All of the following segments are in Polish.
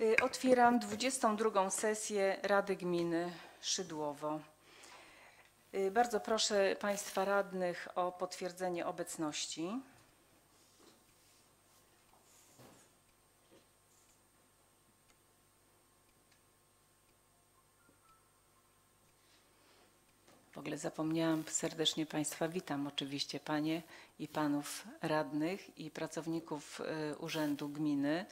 Y, Otwieram 22. sesję Rady Gminy Szydłowo. Y, Bardzo proszę Państwa radnych o potwierdzenie obecności. W ogóle zapomniałam serdecznie Państwa witam oczywiście Panie i Panów radnych i pracowników y, Urzędu Gminy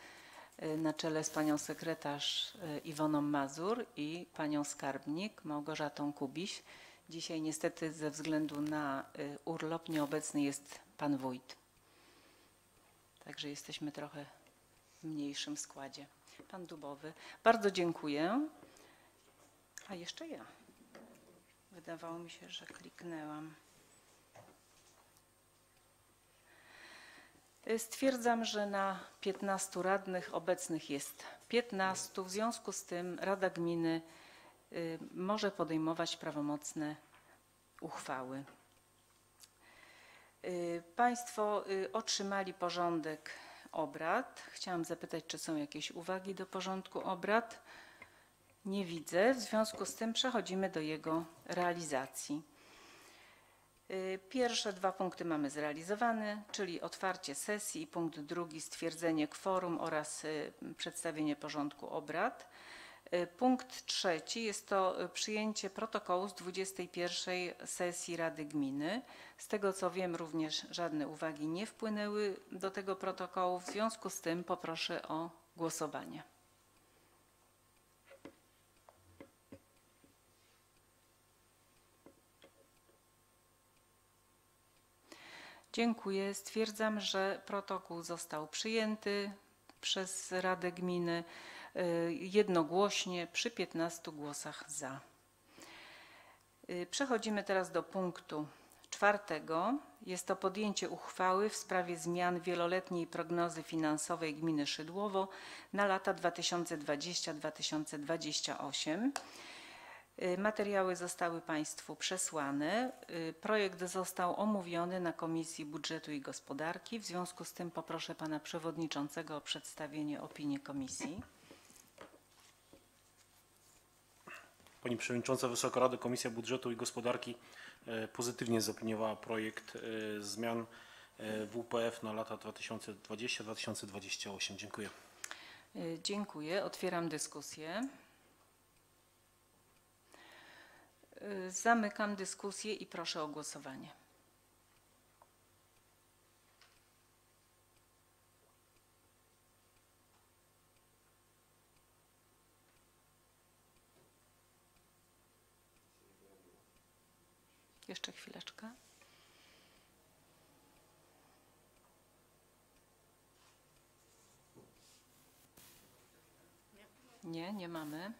na czele z Panią Sekretarz y, Iwoną Mazur i Panią Skarbnik Małgorzatą Kubiś. Dzisiaj niestety ze względu na y, urlop nieobecny jest Pan Wójt. Także jesteśmy trochę w mniejszym składzie. Pan Dubowy. Bardzo dziękuję. A jeszcze ja. Wydawało mi się, że kliknęłam. Stwierdzam, że na 15 radnych obecnych jest 15. W związku z tym Rada Gminy y, może podejmować prawomocne uchwały. Y, Państwo y, otrzymali porządek obrad. Chciałam zapytać, czy są jakieś uwagi do porządku obrad. Nie widzę, w związku z tym przechodzimy do jego realizacji. Y, Pierwsze dwa punkty mamy zrealizowane, czyli otwarcie sesji i punkt drugi stwierdzenie kworum oraz y, przedstawienie porządku obrad. Y, Punkt trzeci jest to przyjęcie protokołu z 21 sesji Rady Gminy. Z tego co wiem również żadne uwagi nie wpłynęły do tego protokołu, w związku z tym poproszę o głosowanie. Dziękuję. Stwierdzam, że protokół został przyjęty przez Radę Gminy y, jednogłośnie przy 15 głosach za. Y, Przechodzimy teraz do punktu czwartego. Jest to podjęcie uchwały w sprawie zmian wieloletniej prognozy finansowej gminy Szydłowo na lata 2020-2028. Y, Materiały zostały Państwu przesłane. Y, Projekt został omówiony na Komisji Budżetu i Gospodarki. W związku z tym poproszę Pana Przewodniczącego o przedstawienie opinii Komisji. Pani Przewodnicząca, Wysoka Rada, Komisja Budżetu i Gospodarki e, pozytywnie zaopiniowała projekt e, zmian e, WPF na lata 2020-2028. Dziękuję. Y, Dziękuję. Otwieram dyskusję. Y, Zamykam dyskusję i proszę o głosowanie. Jeszcze chwileczkę. Nie, nie mamy.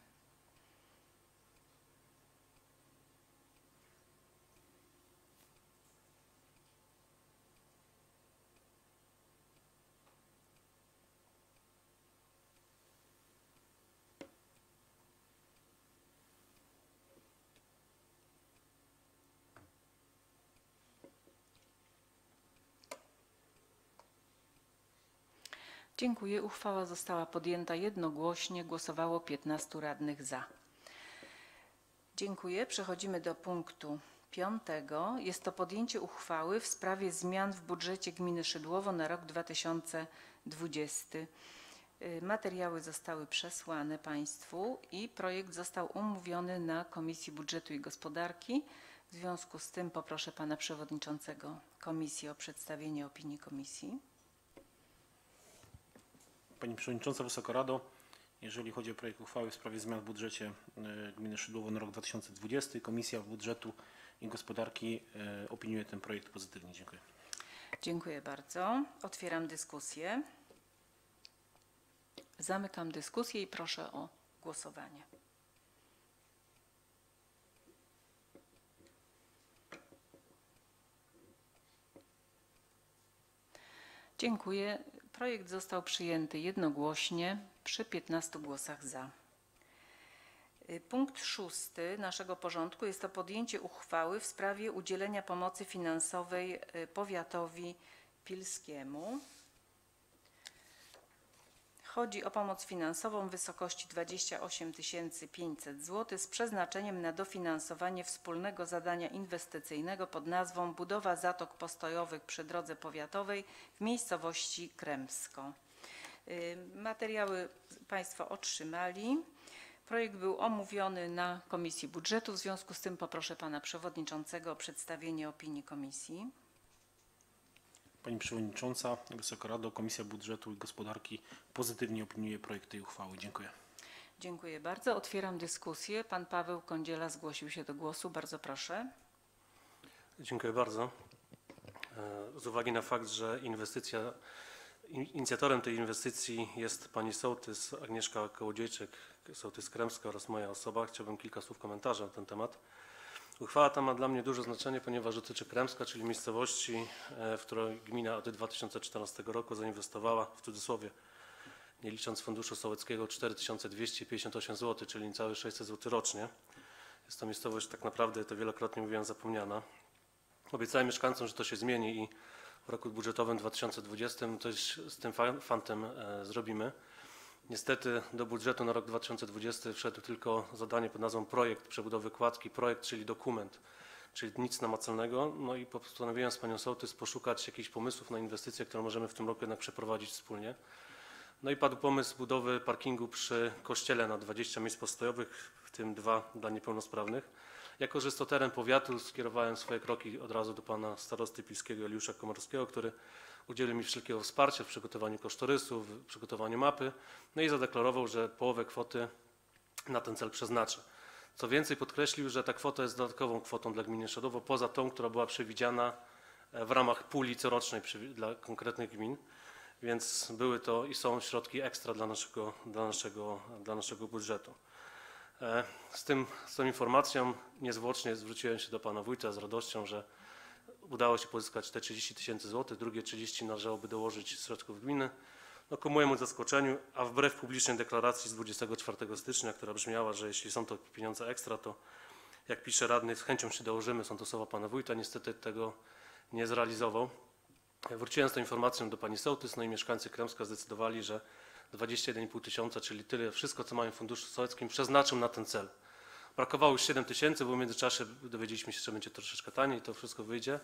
Dziękuję. Uchwała została podjęta jednogłośnie. Głosowało 15 radnych za. Dziękuję. Przechodzimy do punktu piątego. Jest to podjęcie uchwały w sprawie zmian w budżecie gminy Szydłowo na rok 2020. Y, Materiały zostały przesłane Państwu i projekt został umówiony na Komisji Budżetu i Gospodarki. W związku z tym poproszę Pana Przewodniczącego Komisji o przedstawienie opinii Komisji. Pani Przewodnicząca, Wysoka Rado, jeżeli chodzi o projekt uchwały w sprawie zmian w budżecie e, gminy Szydłowo na rok 2020, Komisja Budżetu i Gospodarki e, opiniuje ten projekt pozytywnie. Dziękuję. Dziękuję bardzo. Otwieram dyskusję. Zamykam dyskusję i proszę o głosowanie. Dziękuję. Projekt został przyjęty jednogłośnie przy 15 głosach za. Y, Punkt szósty naszego porządku jest to podjęcie uchwały w sprawie udzielenia pomocy finansowej y, powiatowi pilskiemu. Chodzi o pomoc finansową w wysokości 28 500 zł z przeznaczeniem na dofinansowanie wspólnego zadania inwestycyjnego pod nazwą Budowa zatok postojowych przy drodze powiatowej w miejscowości Kremsko. Y, Materiały Państwo otrzymali. Projekt był omówiony na Komisji Budżetu, w związku z tym poproszę Pana Przewodniczącego o przedstawienie opinii Komisji. Pani Przewodnicząca, Wysoka Rado, Komisja Budżetu i Gospodarki pozytywnie opiniuje projekt tej uchwały. Dziękuję. Dziękuję bardzo. Otwieram dyskusję. Pan Paweł Kądziela zgłosił się do głosu. Bardzo proszę. Dziękuję bardzo. E, Z uwagi na fakt, że inwestycja, in- inicjatorem tej inwestycji jest pani sołtys Agnieszka Kołodziejczyk, sołtys Kremska oraz moja osoba, chciałbym kilka słów komentarza na ten temat. Uchwała ta ma dla mnie duże znaczenie, ponieważ dotyczy Kremska, czyli miejscowości, e, w której gmina od 2014 roku zainwestowała, w cudzysłowie, nie licząc funduszu sołeckiego, 4258 zł, czyli niecałe 600 zł rocznie. Jest to miejscowość tak naprawdę, to wielokrotnie mówiłem, zapomniana. Obiecałem mieszkańcom, że to się zmieni i w roku budżetowym 2020 coś z tym fa- fantem e, zrobimy. Niestety do budżetu na rok 2020 wszedł tylko zadanie pod nazwą projekt przebudowy kładki. Projekt, czyli dokument, czyli nic namacalnego. No i postanowiłem z panią sołtys poszukać jakichś pomysłów na inwestycje, które możemy w tym roku jednak przeprowadzić wspólnie. No i padł pomysł budowy parkingu przy kościele na 20 miejsc postojowych, w tym dwa dla niepełnosprawnych. Jako, że jest to teren powiatu, skierowałem swoje kroki od razu do pana starosty pilskiego Eliusza Komorowskiego, który udzielił mi wszelkiego wsparcia w przygotowaniu kosztorysu, w przygotowaniu mapy, no i zadeklarował, że połowę kwoty na ten cel przeznaczy. Co więcej, podkreślił, że ta kwota jest dodatkową kwotą dla gminy Szadowo, poza tą, która była przewidziana e, w ramach puli corocznej dla konkretnych gmin, więc były to i są środki ekstra dla naszego, dla naszego, dla naszego budżetu. E, Z, tym, z tą informacją niezwłocznie zwróciłem się do pana wójta z radością, że udało się pozyskać te 30 tysięcy złotych, drugie 30 należałoby dołożyć środków gminy. No ku mojemu zaskoczeniu, a wbrew publicznej deklaracji z 24 stycznia, która brzmiała, że jeśli są to pieniądze ekstra, to jak pisze radny, z chęcią się dołożymy, są to słowa pana wójta, niestety tego nie zrealizował. Wróciłem z tą informacją do pani sołtys, no i mieszkańcy Kremska zdecydowali, że 21,5 tysiąca, czyli tyle, wszystko co mają w funduszu sołeckim, przeznaczą na ten cel. Brakowało już 7 tysięcy, bo w międzyczasie dowiedzieliśmy się, że będzie troszeczkę taniej, to wszystko wyjdzie.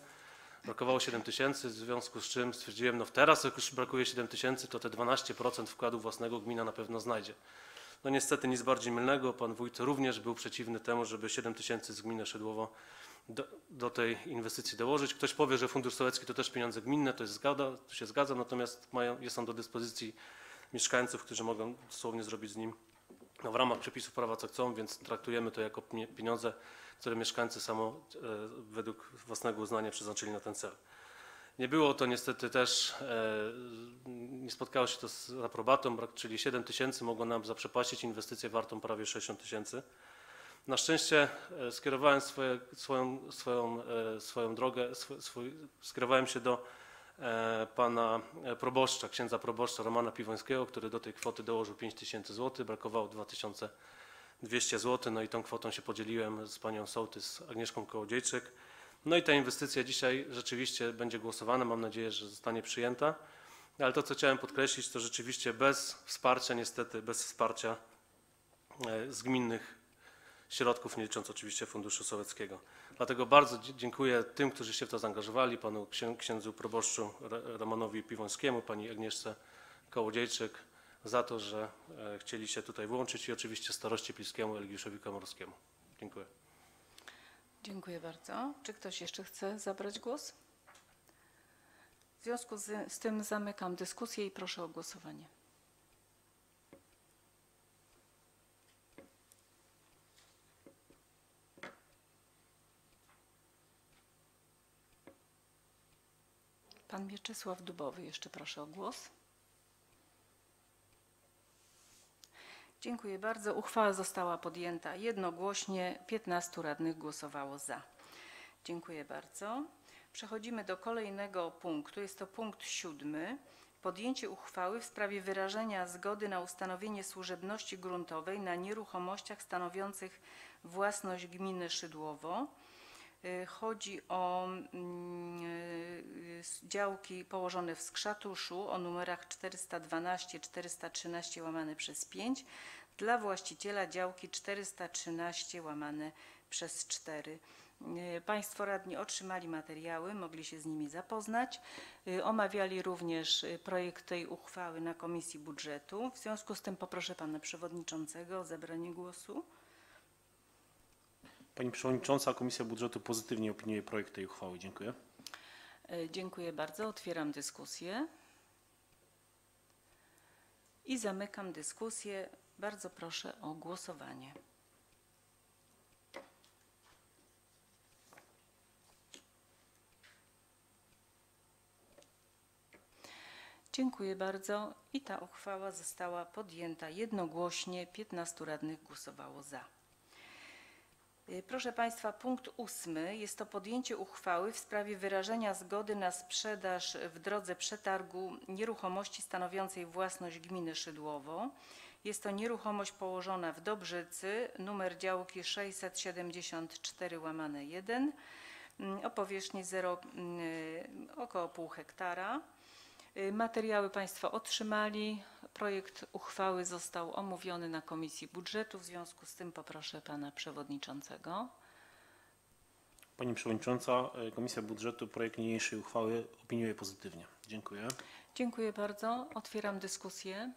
Brakowało 7 tysięcy, w związku z czym stwierdziłem, no teraz jak już brakuje 7 tysięcy, to te 12% wkładu własnego gmina na pewno znajdzie. No niestety nic bardziej mylnego, pan wójt również był przeciwny temu, żeby 7 tysięcy z gminy Szydłowo do, do tej inwestycji dołożyć. Ktoś powie, że fundusz sołecki to też pieniądze gminne, to jest zgoda, to się zgadza, natomiast mają, jest on do dyspozycji mieszkańców, którzy mogą dosłownie zrobić z nim no, w ramach przepisów prawa co chcą, więc traktujemy to jako pie- pieniądze, które mieszkańcy samo e, według własnego uznania przeznaczyli na ten cel. Nie było to niestety też, e, nie spotkało się to z aprobatą, czyli 7 tysięcy mogło nam zaprzepaścić inwestycję wartą prawie 60 tysięcy. Na szczęście e, skierowałem swoje, swoją, swoją, swoją drogę, swój, skierowałem się do pana e, proboszcza, księdza proboszcza Romana Piwońskiego, który do tej kwoty dołożył 5 tysięcy złotych, brakowało 2200 zł, no i tą kwotą się podzieliłem z panią sołtys Agnieszką Kołodziejczyk. No i ta inwestycja dzisiaj rzeczywiście będzie głosowana, mam nadzieję, że zostanie przyjęta. Ale to, co chciałem podkreślić, to rzeczywiście bez wsparcia, niestety bez wsparcia e, z gminnych środków, nie licząc oczywiście funduszu sołeckiego. Dlatego bardzo dziękuję tym, którzy się w to zaangażowali, panu księ- księdzu proboszczu Romanowi Piwońskiemu, pani Agnieszce Kołodziejczyk za to, że e, chcieli się tutaj włączyć i oczywiście staroście pilskiemu Eligiuszowi Komorowskiemu. Dziękuję. Dziękuję bardzo. Czy ktoś jeszcze chce zabrać głos? W związku z, z tym zamykam dyskusję i proszę o głosowanie. Pan Mieczysław Dubowy, jeszcze proszę o głos. Dziękuję bardzo. Uchwała została podjęta jednogłośnie. 15 radnych głosowało za. Dziękuję bardzo. Przechodzimy do kolejnego punktu. Jest to punkt siódmy. Podjęcie uchwały w sprawie wyrażenia zgody na ustanowienie służebności gruntowej na nieruchomościach stanowiących własność gminy Szydłowo. Y, Chodzi o mm, y, działki położone w Skrzatuszu o numerach 412, 413 łamane przez 5 dla właściciela działki 413 łamane przez 4. Y, Państwo radni otrzymali materiały, mogli się z nimi zapoznać. Omawiali również projekt tej uchwały na Komisji Budżetu. W związku z tym poproszę Pana Przewodniczącego o zabranie głosu. Pani Przewodnicząca, Komisja Budżetu pozytywnie opiniuje projekt tej uchwały. Dziękuję. E, Dziękuję bardzo. Otwieram dyskusję. I zamykam dyskusję. Bardzo proszę o głosowanie. Dziękuję bardzo. I ta uchwała została podjęta jednogłośnie. 15 radnych głosowało za. Y, Proszę Państwa, punkt ósmy jest to podjęcie uchwały w sprawie wyrażenia zgody na sprzedaż w drodze przetargu nieruchomości stanowiącej własność gminy Szydłowo. Jest to nieruchomość położona w Dobrzycy, numer działki 674 łamane 1 mm, o powierzchni 0, mm, około pół hektara. Y, Materiały Państwo otrzymali. Projekt uchwały został omówiony na Komisji Budżetu. W związku z tym poproszę Pana Przewodniczącego. Pani Przewodnicząca, e, Komisja Budżetu projekt niniejszej uchwały opiniuje pozytywnie. Dziękuję. Dziękuję bardzo. Otwieram dyskusję.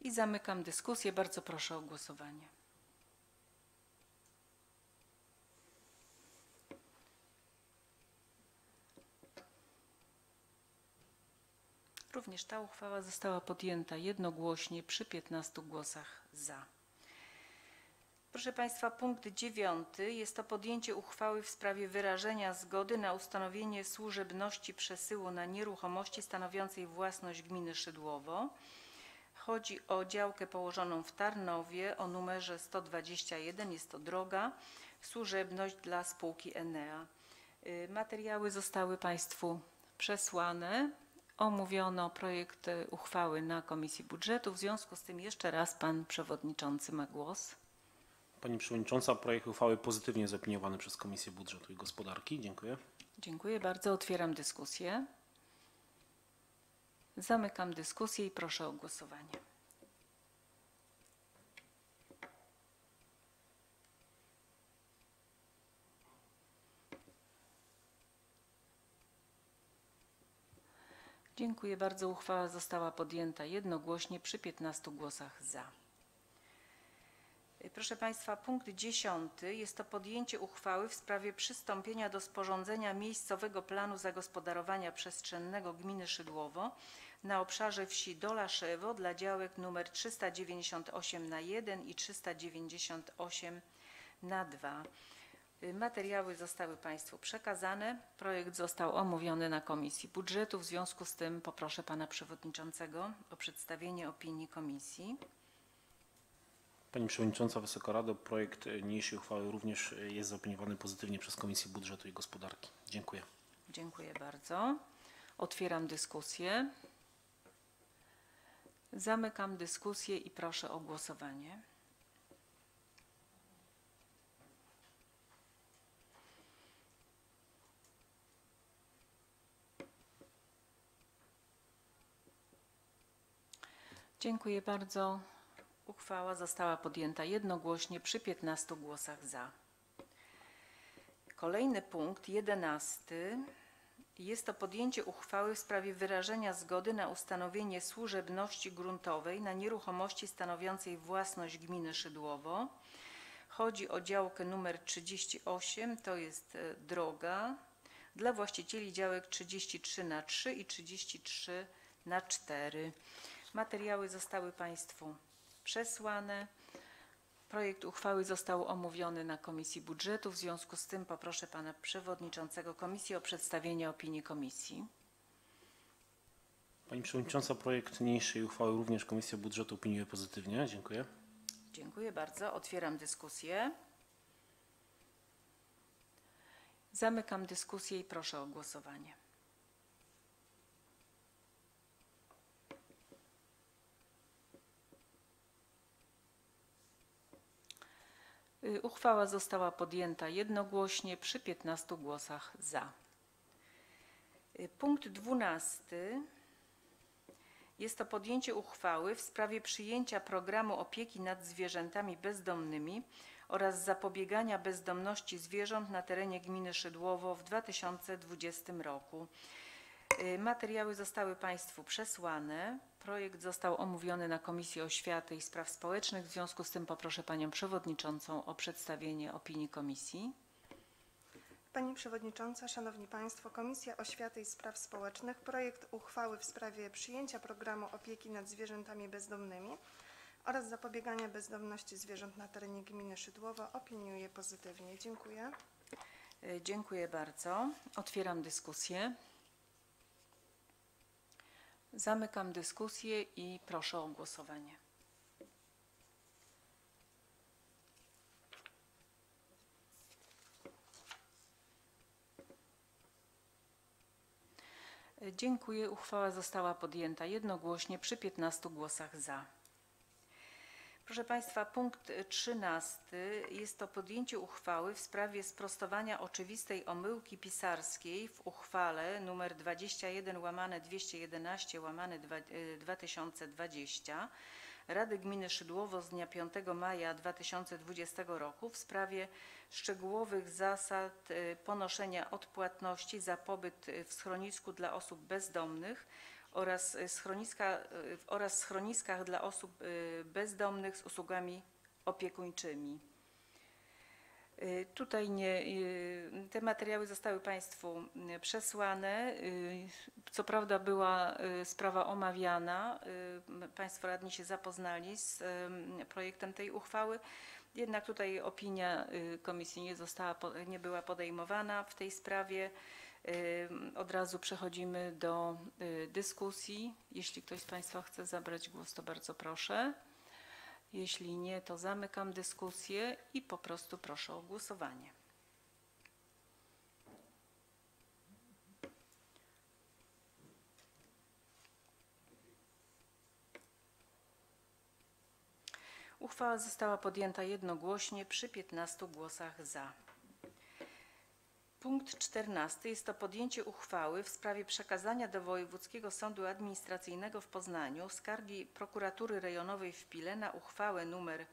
I zamykam dyskusję. Bardzo proszę o głosowanie. Również ta uchwała została podjęta jednogłośnie przy 15 głosach za. Proszę Państwa, punkt dziewiąty jest to podjęcie uchwały w sprawie wyrażenia zgody na ustanowienie służebności przesyłu na nieruchomości stanowiącej własność gminy Szydłowo. Chodzi o działkę położoną w Tarnowie o numerze 121. Jest to droga, służebność dla spółki Enea. Y, Materiały zostały Państwu przesłane. Omówiono projekt y, uchwały na Komisji Budżetu. W związku z tym jeszcze raz Pan Przewodniczący ma głos. Pani Przewodnicząca, projekt uchwały pozytywnie zaopiniowany przez Komisję Budżetu i Gospodarki. Dziękuję. Dziękuję bardzo. Otwieram dyskusję. Zamykam dyskusję i proszę o głosowanie. Dziękuję bardzo. Uchwała została podjęta jednogłośnie przy 15 głosach za. Proszę Państwa, punkt dziesiąty jest to podjęcie uchwały w sprawie przystąpienia do sporządzenia miejscowego planu zagospodarowania przestrzennego gminy Szydłowo na obszarze wsi Dolaszewo dla działek nr 398 na 1 i 398 na 2. Y, Materiały zostały Państwu przekazane. Projekt został omówiony na Komisji Budżetu. W związku z tym poproszę Pana Przewodniczącego o przedstawienie opinii Komisji. Pani Przewodnicząca, Wysoka Rado, projekt e, niniejszej uchwały również e, jest zaopiniowany pozytywnie przez Komisję Budżetu i Gospodarki. Dziękuję. Dziękuję bardzo. Otwieram dyskusję. Zamykam dyskusję i proszę o głosowanie. Dziękuję bardzo. Uchwała została podjęta jednogłośnie przy 15 głosach za. Kolejny punkt, jedenasty, jest to podjęcie uchwały w sprawie wyrażenia zgody na ustanowienie służebności gruntowej na nieruchomości stanowiącej własność gminy Szydłowo. Chodzi o działkę numer 38, to jest e, droga dla właścicieli działek 33 na 3 i 33 na 4. Materiały zostały Państwu przesłane. Projekt uchwały został omówiony na Komisji Budżetu. W związku z tym poproszę Pana Przewodniczącego Komisji o przedstawienie opinii Komisji. Pani Przewodnicząca, projekt niniejszej uchwały również Komisja Budżetu opiniuje pozytywnie. Dziękuję. Dziękuję bardzo. Otwieram dyskusję. Zamykam dyskusję i proszę o głosowanie. Uchwała została podjęta jednogłośnie przy 15 głosach za. Y, Punkt 12 jest to podjęcie uchwały w sprawie przyjęcia programu opieki nad zwierzętami bezdomnymi oraz zapobiegania bezdomności zwierząt na terenie gminy Szydłowo w 2020 roku. Y, Materiały zostały Państwu przesłane. Projekt został omówiony na Komisji Oświaty i Spraw Społecznych. W związku z tym poproszę Panią Przewodniczącą o przedstawienie opinii Komisji. Pani Przewodnicząca, Szanowni Państwo, Komisja Oświaty i Spraw Społecznych projekt uchwały w sprawie przyjęcia programu opieki nad zwierzętami bezdomnymi oraz zapobiegania bezdomności zwierząt na terenie gminy Szydłowo opiniuje pozytywnie. Dziękuję. Y, Dziękuję bardzo. Otwieram dyskusję. Zamykam dyskusję i proszę o głosowanie. Dziękuję. Uchwała została podjęta jednogłośnie przy 15 głosach za. Proszę Państwa, punkt 13 jest to podjęcie uchwały w sprawie sprostowania oczywistej omyłki pisarskiej w uchwale nr 21 łamane 211 łamane dwa- y, 2020 Rady Gminy Szydłowo z dnia 5 maja 2020 roku w sprawie szczegółowych zasad y, ponoszenia odpłatności za pobyt w schronisku dla osób bezdomnych oraz y, schroniska, y, oraz schroniskach dla osób y, bezdomnych z usługami opiekuńczymi. Tutaj nie, te materiały zostały Państwu przesłane. Co prawda była sprawa omawiana, Państwo radni się zapoznali z projektem tej uchwały, jednak tutaj opinia komisji nie, została, nie była podejmowana w tej sprawie. Od razu przechodzimy do y, dyskusji. Jeśli ktoś z Państwa chce zabrać głos, to bardzo proszę. Jeśli nie, to zamykam dyskusję i po prostu proszę o głosowanie. Uchwała została podjęta jednogłośnie przy 15 głosach za. Punkt 14 jest to podjęcie uchwały w sprawie przekazania do Wojewódzkiego Sądu Administracyjnego w Poznaniu skargi Prokuratury Rejonowej w Pile na uchwałę nr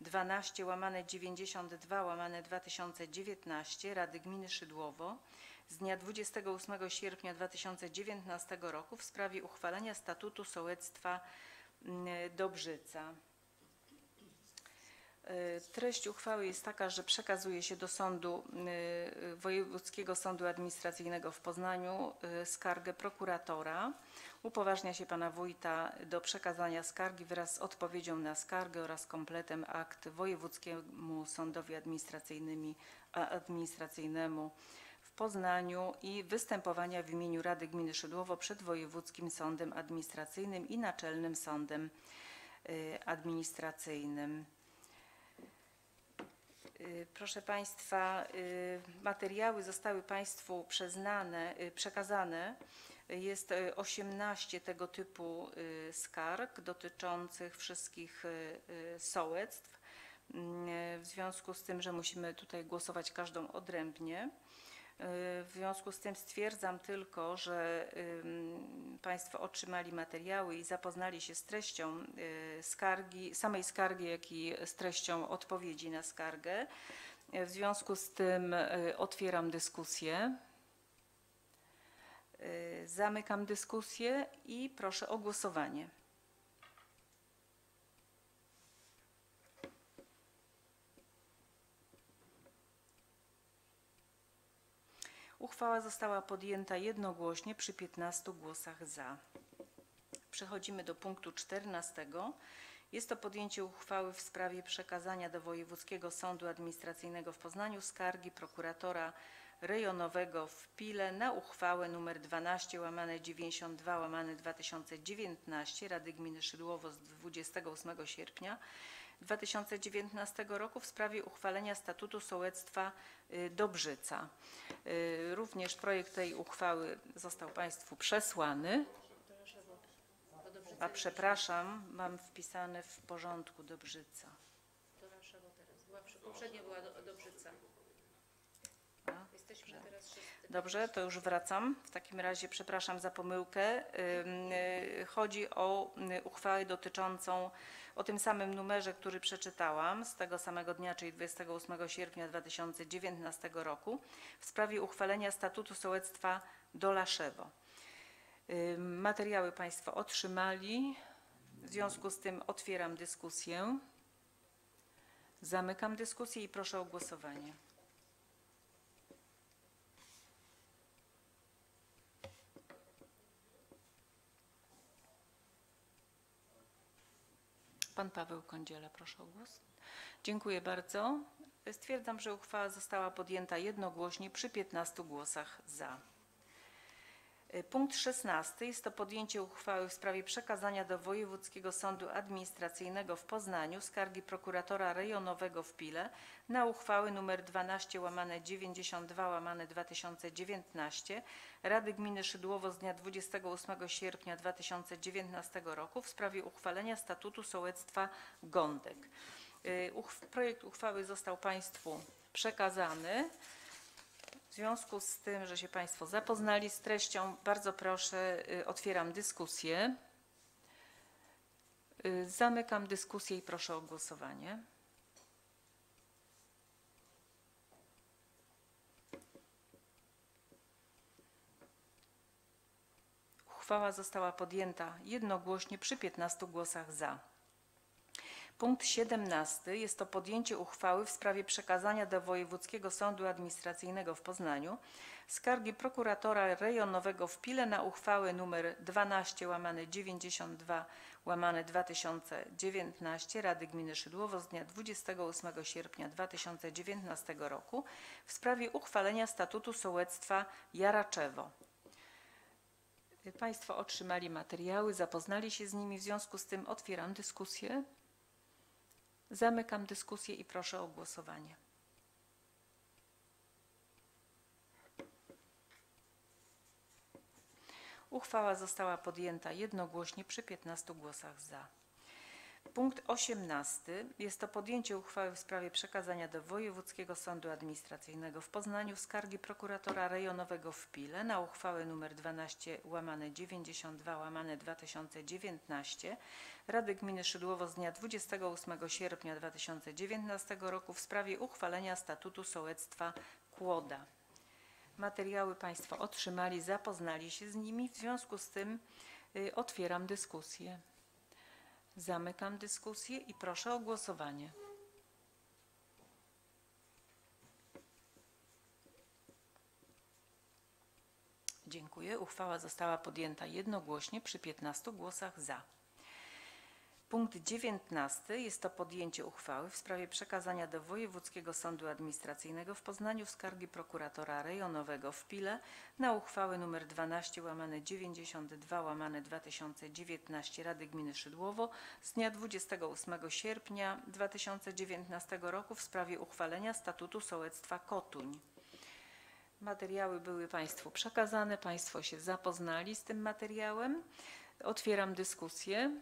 12 łamane 92 łamane 2019 Rady Gminy Szydłowo z dnia 28 sierpnia 2019 roku w sprawie uchwalenia statutu sołectwa mm, Dobrzyca. Y, Treść uchwały jest taka, że przekazuje się do Sądu y, Wojewódzkiego Sądu Administracyjnego w Poznaniu y, skargę prokuratora. Upoważnia się pana wójta do przekazania skargi wraz z odpowiedzią na skargę oraz kompletem akt Wojewódzkiemu Sądowi Administracyjnemu w Poznaniu i występowania w imieniu Rady Gminy Szydłowo przed Wojewódzkim Sądem Administracyjnym i Naczelnym Sądem Administracyjnym. Y, Proszę Państwa, y, materiały zostały Państwu y, przekazane. Jest y, 18 tego typu skarg dotyczących wszystkich sołectw. Mm, W związku z tym, że musimy tutaj głosować każdą odrębnie. W związku z tym stwierdzam tylko, że Państwo otrzymali materiały i zapoznali się z treścią y, skargi, samej skargi, jak i z treścią odpowiedzi na skargę. W związku z tym y, otwieram dyskusję. Y, Zamykam dyskusję i proszę o głosowanie. Uchwała została podjęta jednogłośnie przy 15 głosach za. Przechodzimy do punktu 14. Jest to podjęcie uchwały w sprawie przekazania do Wojewódzkiego Sądu Administracyjnego w Poznaniu skargi prokuratora rejonowego w Pile na uchwałę nr 12 łamane 92 łamane 2019 Rady Gminy Szydłowo z 28 sierpnia 2019 roku w sprawie uchwalenia statutu sołectwa y, Dobrzyca. Y, Również projekt tej uchwały został Państwu przesłany. A przepraszam, mam wpisane w porządku Dobrzyca. Poprzednio była do, Dobrzyca. Dobrze. to już wracam. W takim razie przepraszam za pomyłkę. Y, Chodzi o uchwałę dotyczącą, o tym samym numerze, który przeczytałam z tego samego dnia, czyli 28 sierpnia 2019 roku, w sprawie uchwalenia statutu sołectwa Dolaszewo. Materiały Państwo otrzymali. W związku z tym otwieram dyskusję. Zamykam dyskusję i proszę o głosowanie. Pan Paweł Kądziela, proszę o głos. Dziękuję bardzo. Stwierdzam, że uchwała została podjęta jednogłośnie przy 15 głosach za. Y, Punkt 16 jest to podjęcie uchwały w sprawie przekazania do Wojewódzkiego Sądu Administracyjnego w Poznaniu skargi prokuratora rejonowego w Pile na uchwały nr 12 łamane 92 łamane 2019 Rady Gminy Szydłowo z dnia 28 sierpnia 2019 roku w sprawie uchwalenia statutu sołectwa Gądek. Y, Projekt uchwały został Państwu przekazany. W związku z tym, że się Państwo zapoznali z treścią, bardzo proszę, y, otwieram dyskusję. Y, Zamykam dyskusję i proszę o głosowanie. Uchwała została podjęta jednogłośnie przy 15 głosach za. Punkt 17 jest to podjęcie uchwały w sprawie przekazania do Wojewódzkiego Sądu Administracyjnego w Poznaniu skargi prokuratora rejonowego w Pile na uchwałę nr 12 łamane 92 łamane 2019 Rady Gminy Szydłowo z dnia 28 sierpnia 2019 roku w sprawie uchwalenia statutu sołectwa Jaraczewo. Państwo otrzymali materiały, zapoznali się z nimi, w związku z tym otwieram dyskusję. Zamykam dyskusję i proszę o głosowanie. Uchwała została podjęta jednogłośnie przy 15 głosach za. Punkt 18 jest to podjęcie uchwały w sprawie przekazania do Wojewódzkiego Sądu Administracyjnego w Poznaniu skargi prokuratora rejonowego w Pile na uchwałę nr 12 łamane 92 łamane 2019 Rady Gminy Szydłowo z dnia 28 sierpnia 2019 roku w sprawie uchwalenia statutu sołectwa Kłoda. Materiały Państwo otrzymali, zapoznali się z nimi, w związku z tym y, otwieram dyskusję. Zamykam dyskusję i proszę o głosowanie. Dziękuję. Uchwała została podjęta jednogłośnie przy 15 głosach za. Punkt 19 jest to podjęcie uchwały w sprawie przekazania do Wojewódzkiego Sądu Administracyjnego w Poznaniu skargi prokuratora rejonowego w Pile na uchwałę nr 12 łamane 92 łamane 2019 Rady Gminy Szydłowo z dnia 28 sierpnia 2019 roku w sprawie uchwalenia statutu sołectwa Kotuń. Materiały były Państwu przekazane, Państwo się zapoznali z tym materiałem. Otwieram dyskusję.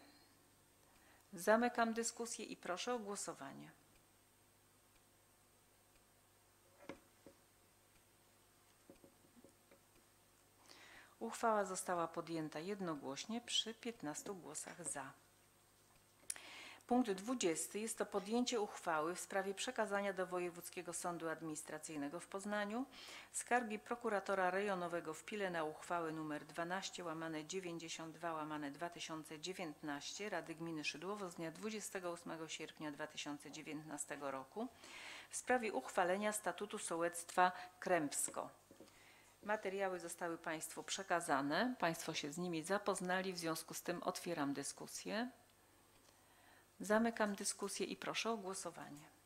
Zamykam dyskusję i proszę o głosowanie. Uchwała została podjęta jednogłośnie przy 15 głosach za. Punkt 20 jest to podjęcie uchwały w sprawie przekazania do Wojewódzkiego Sądu Administracyjnego w Poznaniu skargi prokuratora rejonowego w Pile na uchwałę nr 12 łamane 92 łamane 2019 Rady Gminy Szydłowo z dnia 28 sierpnia 2019 roku w sprawie uchwalenia statutu sołectwa Krępsko. Materiały zostały Państwu przekazane, Państwo się z nimi zapoznali, w związku z tym otwieram dyskusję. Zamykam dyskusję i proszę o głosowanie.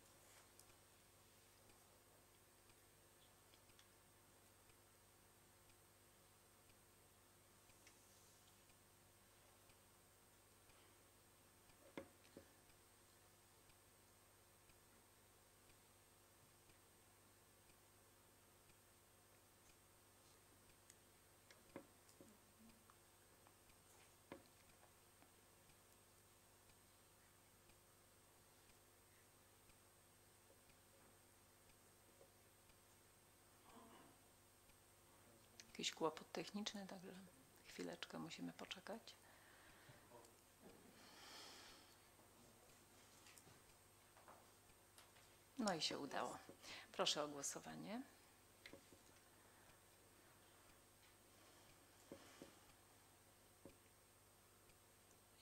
Jakiś kłopot techniczny, także chwileczkę musimy poczekać. No i się udało. Proszę o głosowanie.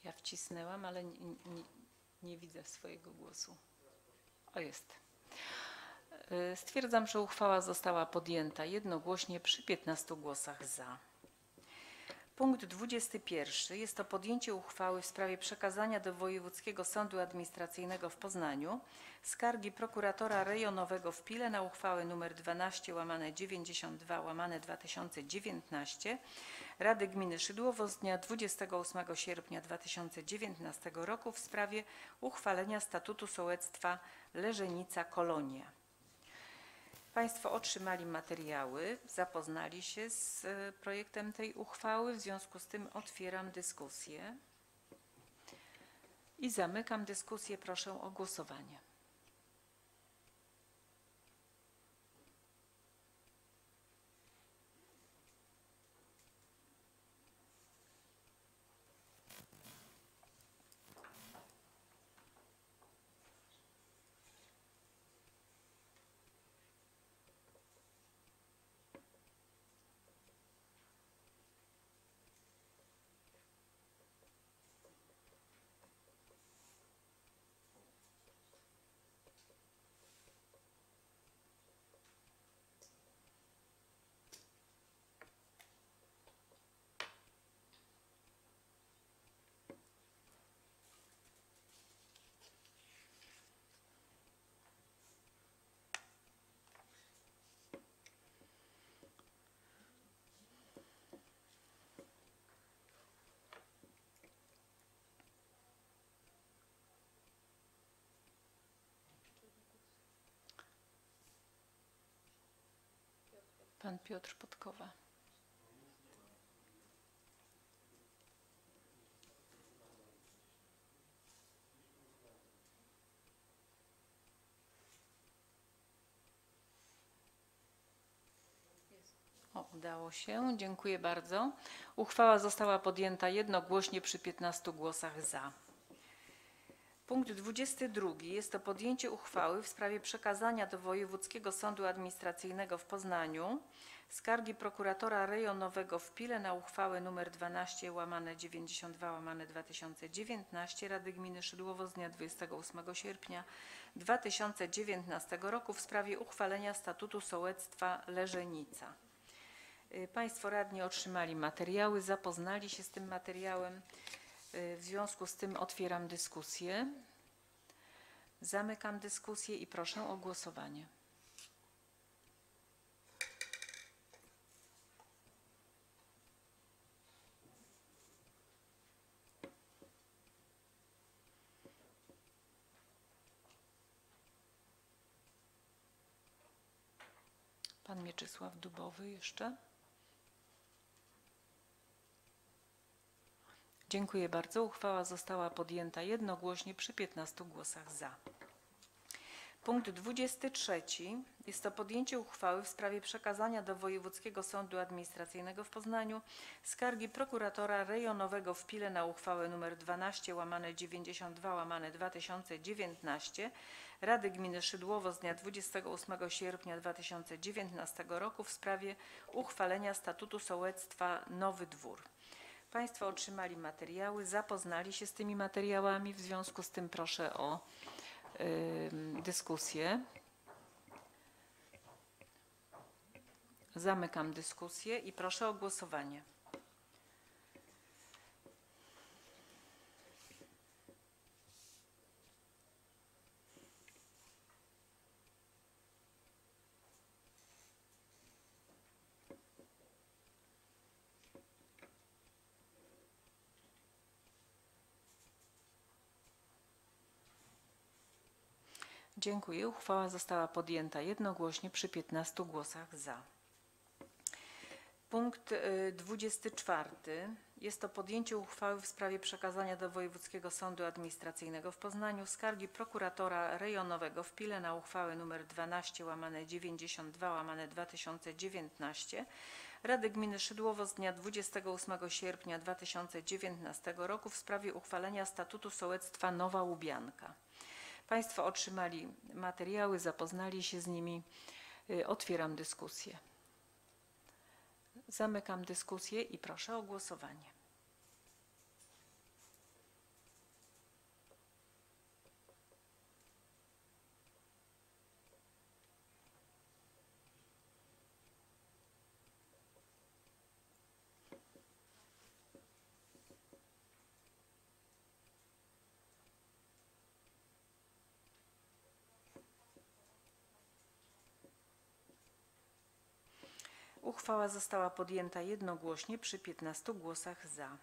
Ja wcisnęłam, ale nie, nie, nie widzę swojego głosu. O, jest. Y, Stwierdzam, że uchwała została podjęta jednogłośnie przy 15 głosach za. Punkt 21. Jest to podjęcie uchwały w sprawie przekazania do Wojewódzkiego Sądu Administracyjnego w Poznaniu skargi prokuratora rejonowego w Pile na uchwałę nr 12 łamane 92 łamane 2019 Rady Gminy Szydłowo z dnia 28 sierpnia 2019 roku w sprawie uchwalenia statutu sołectwa Leżenica Kolonia. Państwo otrzymali materiały, zapoznali się z e, projektem tej uchwały, w związku z tym otwieram dyskusję i zamykam dyskusję. Proszę o głosowanie. Pan Piotr Podkowa. O, udało się. Dziękuję bardzo. Uchwała została podjęta jednogłośnie przy 15 głosach za. Punkt 22. Jest to podjęcie uchwały w sprawie przekazania do Wojewódzkiego Sądu Administracyjnego w Poznaniu skargi prokuratora rejonowego w Pile na uchwałę nr 12 łamane 92 łamane 2019 Rady Gminy Szydłowo z dnia 28 sierpnia 2019 roku w sprawie uchwalenia statutu sołectwa Leżenica. Y, Państwo radni otrzymali materiały, zapoznali się z tym materiałem. Y, W związku z tym otwieram dyskusję. Zamykam dyskusję i proszę o głosowanie. Pan Mieczysław Dubowy jeszcze. Dziękuję bardzo. Uchwała została podjęta jednogłośnie przy 15 głosach za. Punkt 23. Jest to podjęcie uchwały w sprawie przekazania do Wojewódzkiego Sądu Administracyjnego w Poznaniu skargi prokuratora rejonowego w Pile na uchwałę nr 12 łamane 92 łamane 2019 Rady Gminy Szydłowo z dnia 28 sierpnia 2019 roku w sprawie uchwalenia statutu sołectwa Nowy Dwór. Państwo otrzymali materiały, zapoznali się z tymi materiałami, w związku z tym proszę o ym, dyskusję. Zamykam dyskusję i proszę o głosowanie. Dziękuję. Uchwała została podjęta jednogłośnie przy 15 głosach za. Punkt y, 24. Jest to podjęcie uchwały w sprawie przekazania do Wojewódzkiego Sądu Administracyjnego w Poznaniu skargi prokuratora rejonowego w Pile na uchwałę nr 12 łamane 92 łamane 2019 Rady Gminy Szydłowo z dnia 28 sierpnia 2019 roku w sprawie uchwalenia statutu sołectwa Nowa Łubianka. Państwo otrzymali materiały, zapoznali się z nimi. Y, Otwieram dyskusję. Zamykam dyskusję i proszę o głosowanie. Uchwała została podjęta jednogłośnie przy 15 głosach za.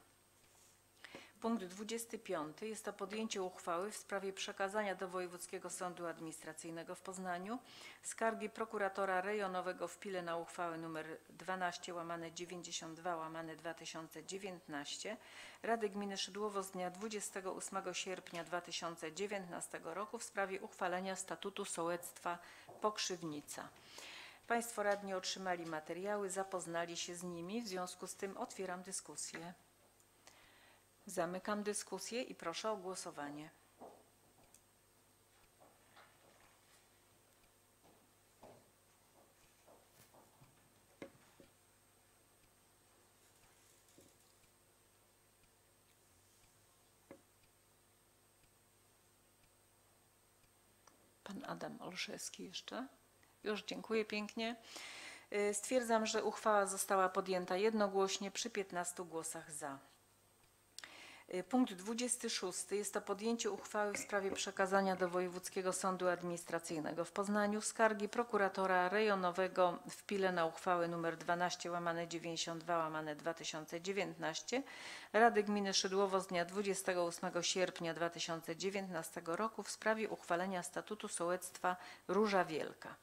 Punkt 25 jest to podjęcie uchwały w sprawie przekazania do Wojewódzkiego Sądu Administracyjnego w Poznaniu skargi prokuratora rejonowego w Pile na uchwałę nr 12 łamane 92 łamane 2019 Rady Gminy Szydłowo z dnia 28 sierpnia 2019 roku w sprawie uchwalenia statutu sołectwa Pokrzywnica. Państwo radni otrzymali materiały, zapoznali się z nimi, w związku z tym otwieram dyskusję. Zamykam dyskusję i proszę o głosowanie. Pan Adam Olszewski jeszcze. Już dziękuję pięknie. Y, Stwierdzam, że uchwała została podjęta jednogłośnie przy 15 głosach za. Y, Punkt 26 jest to podjęcie uchwały w sprawie przekazania do Wojewódzkiego Sądu Administracyjnego w Poznaniu skargi prokuratora rejonowego w Pile na uchwałę nr 12 łamane 92 łamane 2019 Rady Gminy Szydłowo z dnia 28 sierpnia 2019 roku w sprawie uchwalenia statutu sołectwa Róża Wielka.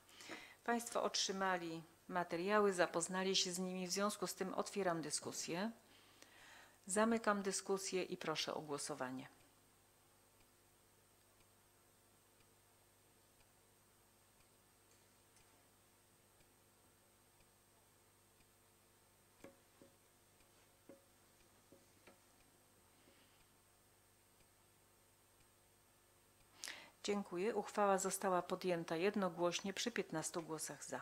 Państwo otrzymali materiały, zapoznali się z nimi, w związku z tym otwieram dyskusję. Zamykam dyskusję i proszę o głosowanie. Dziękuję. Uchwała została podjęta jednogłośnie przy 15 głosach za.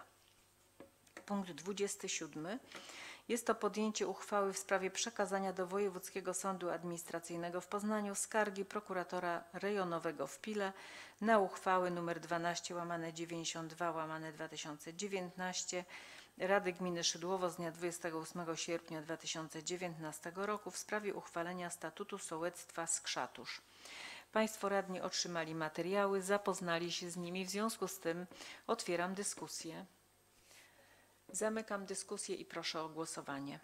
Punkt 27. Jest to podjęcie uchwały w sprawie przekazania do Wojewódzkiego Sądu Administracyjnego w Poznaniu skargi prokuratora rejonowego w Pile na uchwały nr 12 łamane 92 łamane 2019 Rady Gminy Szydłowo z dnia 28 sierpnia 2019 roku w sprawie uchwalenia statutu sołectwa Skrzatusz. Państwo radni otrzymali materiały, zapoznali się z nimi, w związku z tym otwieram dyskusję. Zamykam dyskusję i proszę o głosowanie.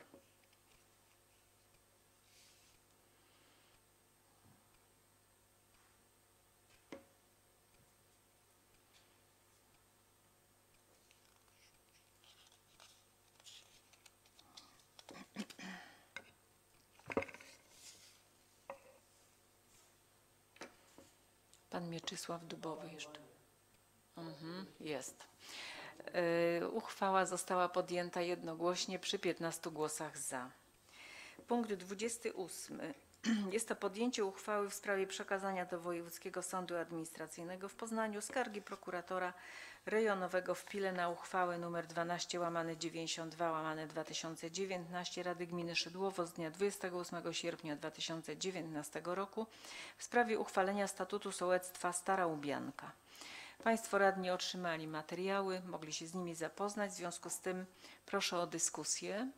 Mieczysław Dubowy jeszcze. Mhm, jest. Y, Uchwała została podjęta jednogłośnie przy 15 głosach za. Punkt 28. Jest to podjęcie uchwały w sprawie przekazania do Wojewódzkiego Sądu Administracyjnego w Poznaniu skargi prokuratora rejonowego w Pile na uchwałę nr 12 łamane 92 łamane 2019 Rady Gminy Szydłowo z dnia 28 sierpnia 2019 roku w sprawie uchwalenia statutu sołectwa Stara Łubianka. Państwo radni otrzymali materiały, mogli się z nimi zapoznać, w związku z tym proszę o dyskusję.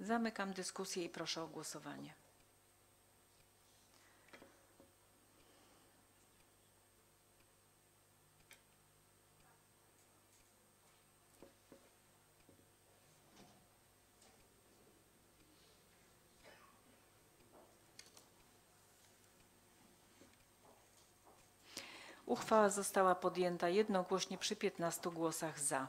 Zamykam dyskusję i proszę o głosowanie. Uchwała została podjęta jednogłośnie przy 15 głosach za.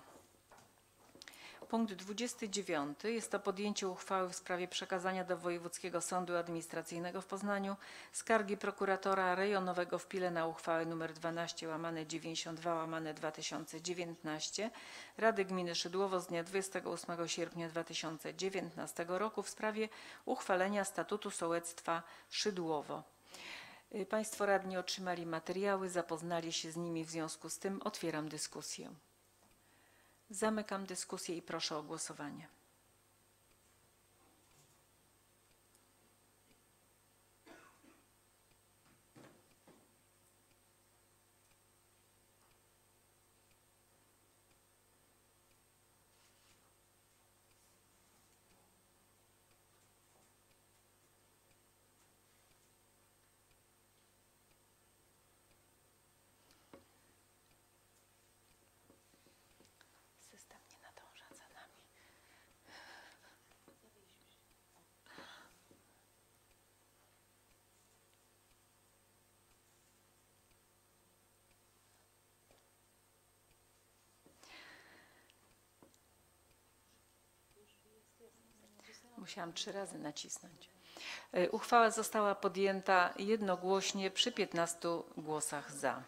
Punkt 29. Jest to podjęcie uchwały w sprawie przekazania do Wojewódzkiego Sądu Administracyjnego w Poznaniu skargi prokuratora rejonowego w Pile na uchwałę nr 12 łamane 92 łamane 2019 Rady Gminy Szydłowo z dnia 28 sierpnia 2019 roku w sprawie uchwalenia statutu sołectwa Szydłowo. Y, Państwo radni otrzymali materiały, zapoznali się z nimi, w związku z tym otwieram dyskusję. Zamykam dyskusję i proszę o głosowanie. System nie nadąża za nami. Musiałam trzy razy nacisnąć. E, Uchwała została podjęta jednogłośnie przy 15 głosach za.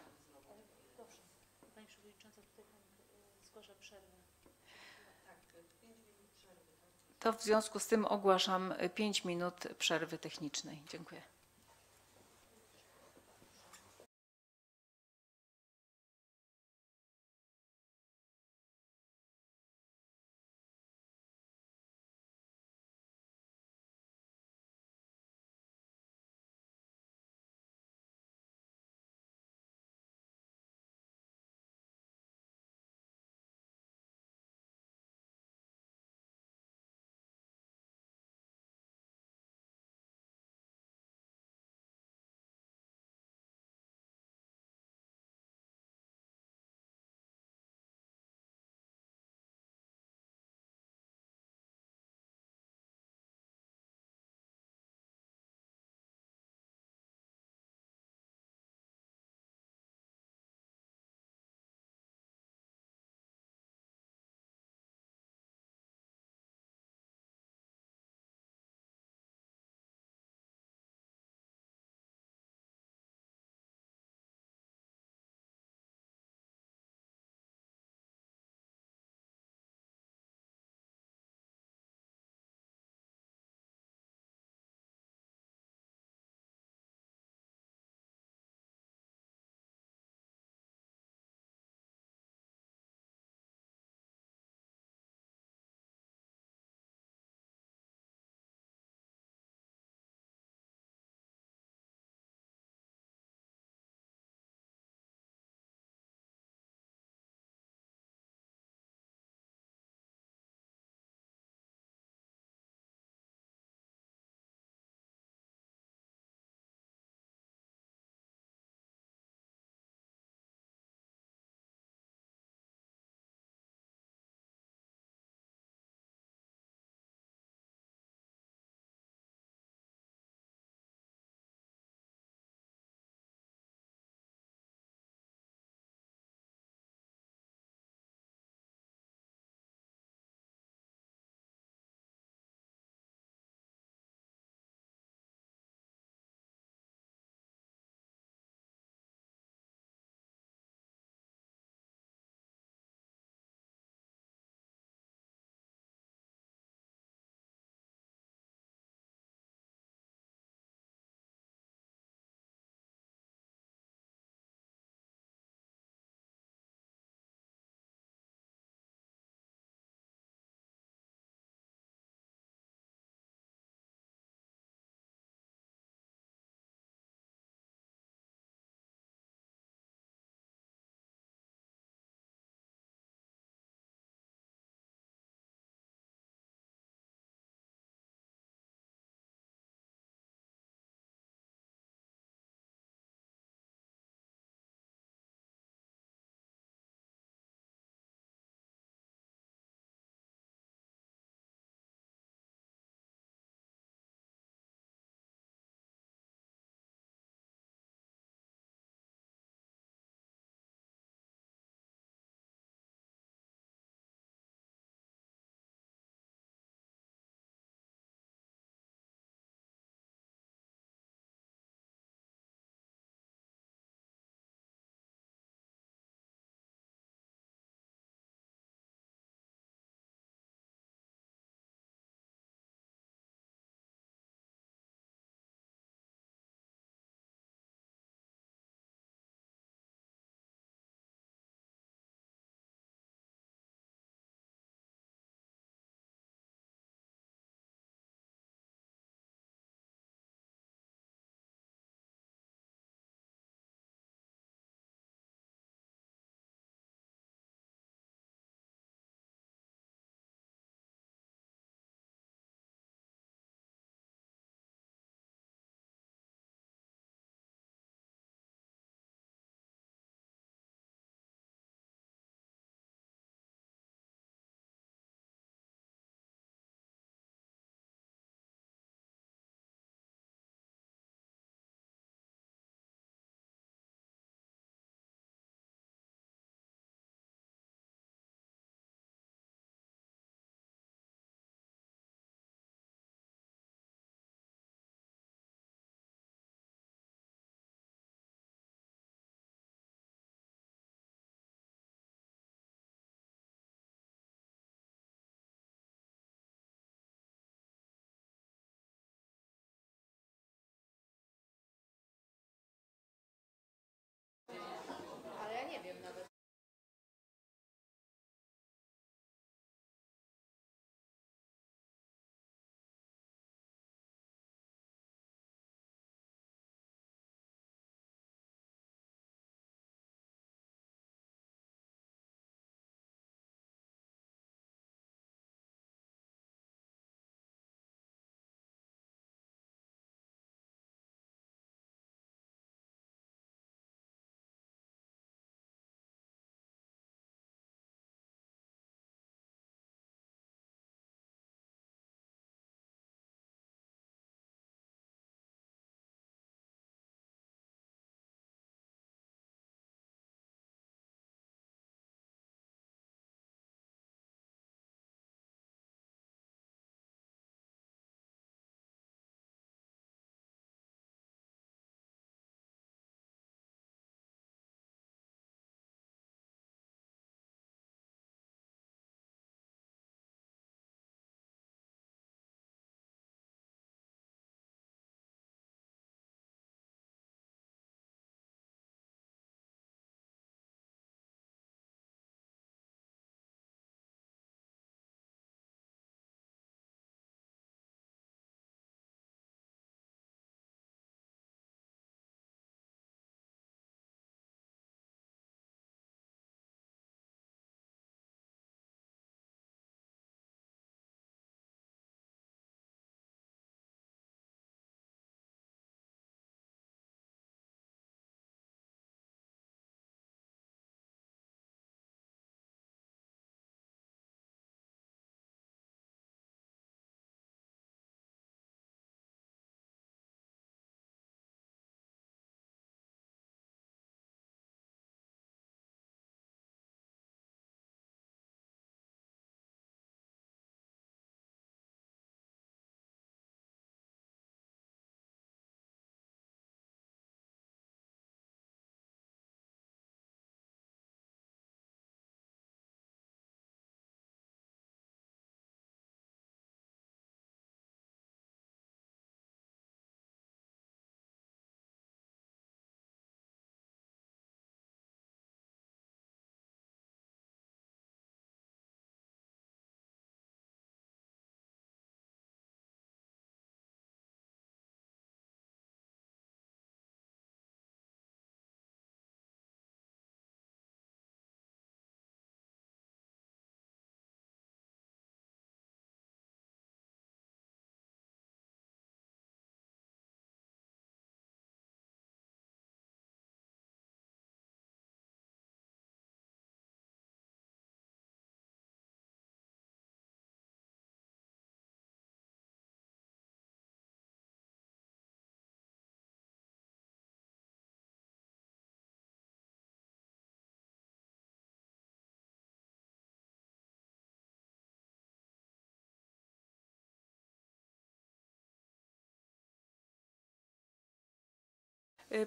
To w związku z tym ogłaszam 5 minut przerwy technicznej. Dziękuję.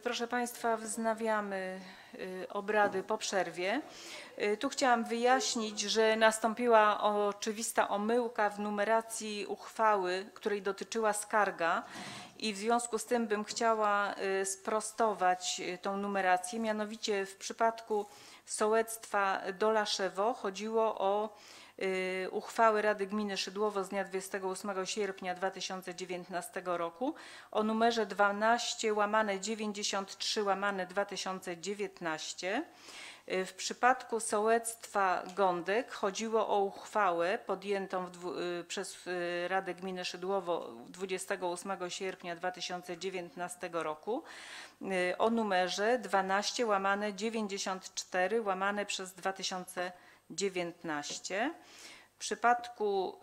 Proszę Państwa, wznawiamy y, obrady po przerwie. Y, Tu chciałam wyjaśnić, że nastąpiła oczywista omyłka w numeracji uchwały, której dotyczyła skarga i w związku z tym bym chciała y, sprostować y, tą numerację. Mianowicie w przypadku sołectwa Dolaszewo chodziło o y, uchwały Rady Gminy Szydłowo z dnia 28 sierpnia 2019 roku o numerze 12 łamane 93 łamane 2019. Y, W przypadku sołectwa Gądek chodziło o uchwałę podjętą y, przez y, Radę Gminy Szydłowo 28 sierpnia 2019 roku y, o numerze 12 łamane 94 łamane przez 2019. W przypadku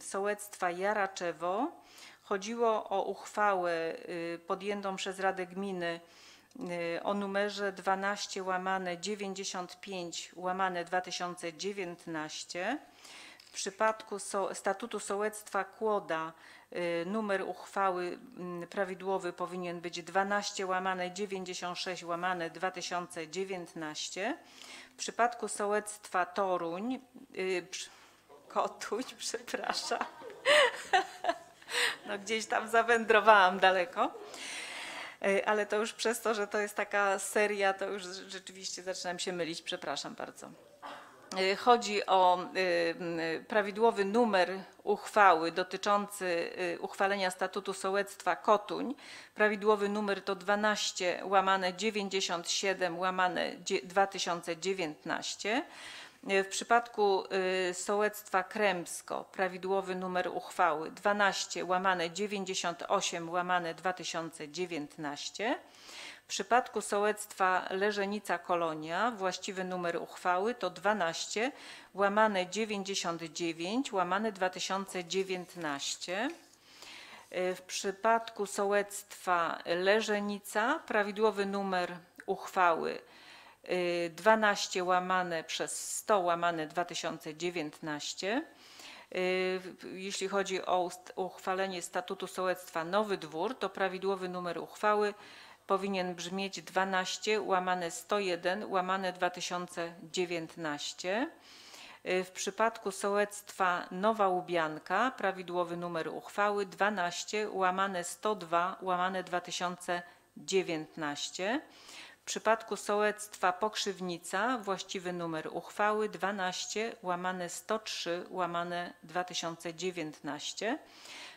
sołectwa Jaraczewo chodziło o uchwałę y, podjętą przez Radę Gminy y, o numerze 12 łamane 95 łamane 2019. W przypadku so, statutu sołectwa Kłoda y, numer uchwały mm, prawidłowy powinien być 12 łamane 96 łamane 2019. W przypadku sołectwa Toruń, y, przy- Kotuń, przepraszam, no gdzieś tam zawędrowałam daleko. E, Ale to już przez to, że to jest taka seria, to już rzeczywiście zaczynam się mylić, przepraszam bardzo. E, Chodzi o y, y, prawidłowy numer uchwały dotyczący y, uchwalenia statutu sołectwa Kotuń. Prawidłowy numer to 12 łamane 97 łamane dzie- 2019. Y, W przypadku y, sołectwa Kremsko prawidłowy numer uchwały 12 łamane 98 łamane 2019. W przypadku sołectwa Leżenica Kolonia właściwy numer uchwały to 12 łamane 99 łamane 2019. Y, W przypadku sołectwa Leżenica prawidłowy numer uchwały y, 12 łamane przez 100 łamane 2019. Y, Jeśli chodzi o uchwalenie statutu sołectwa Nowy Dwór, to prawidłowy numer uchwały powinien brzmieć 12 łamane 101 łamane 2019. Y, W przypadku sołectwa Nowa Łubianka prawidłowy numer uchwały 12 łamane 102 łamane 2019. W przypadku sołectwa Pokrzywnica właściwy numer uchwały 12 łamane 103 łamane 2019.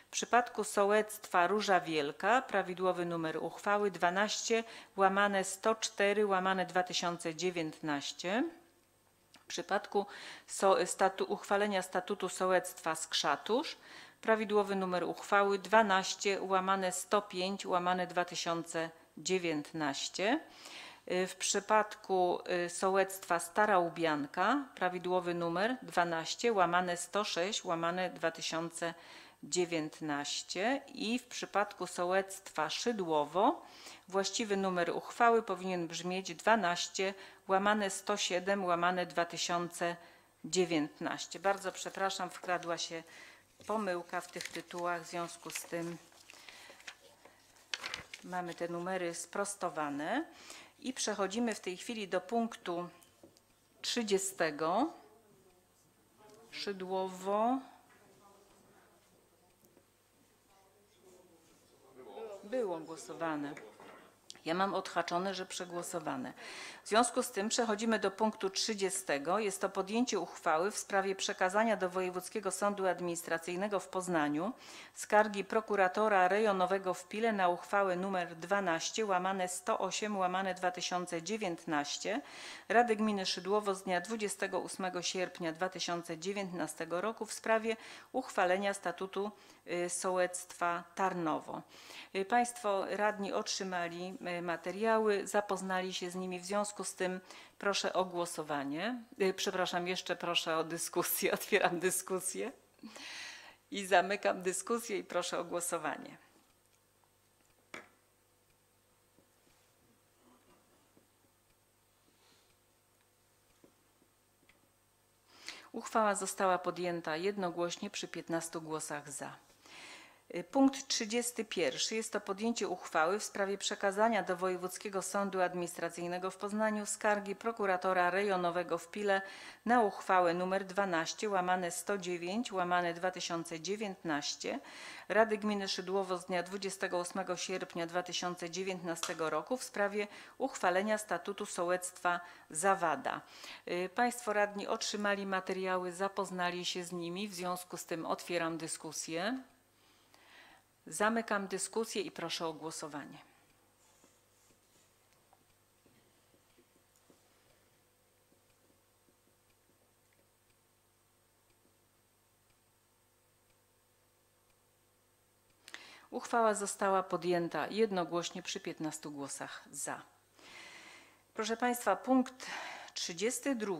W przypadku sołectwa Róża Wielka prawidłowy numer uchwały 12 łamane 104 łamane 2019. W przypadku so, statu, uchwalenia statutu sołectwa Skrzatusz prawidłowy numer uchwały 12 łamane 105 łamane 2019. Y, W przypadku y, sołectwa Stara Łubianka prawidłowy numer 12 łamane 106 łamane 2019 i w przypadku sołectwa Szydłowo właściwy numer uchwały powinien brzmieć 12 łamane 107 łamane 2019. Bardzo przepraszam, wkradła się pomyłka w tych tytułach, w związku z tym mamy te numery sprostowane i przechodzimy w tej chwili do punktu 30. Szydłowo. Było głosowane. Ja mam odhaczone, że przegłosowane. W związku z tym przechodzimy do punktu 30. Jest to podjęcie uchwały w sprawie przekazania do Wojewódzkiego Sądu Administracyjnego w Poznaniu skargi prokuratora rejonowego w Pile na uchwałę nr 12 łamane 108 łamane 2019 Rady Gminy Szydłowo z dnia 28 sierpnia 2019 roku w sprawie uchwalenia statutu y, sołectwa Tarnowo. Y, Państwo radni otrzymali y, materiały, zapoznali się z nimi, w związku z tym proszę o głosowanie. Y, Przepraszam, jeszcze proszę o dyskusję. Otwieram dyskusję i zamykam dyskusję i proszę o głosowanie. Uchwała została podjęta jednogłośnie przy 15 głosach za. Y, Punkt 31. Jest to podjęcie uchwały w sprawie przekazania do Wojewódzkiego Sądu Administracyjnego w Poznaniu skargi prokuratora rejonowego w Pile na uchwałę nr 12 łamane 109 łamane 2019 Rady Gminy Szydłowo z dnia 28 sierpnia 2019 roku w sprawie uchwalenia statutu sołectwa Zawada. Y, Państwo radni otrzymali materiały, zapoznali się z nimi, w związku z tym otwieram dyskusję. Zamykam dyskusję i proszę o głosowanie. Uchwała została podjęta jednogłośnie przy 15 głosach za. Proszę Państwa, punkt 32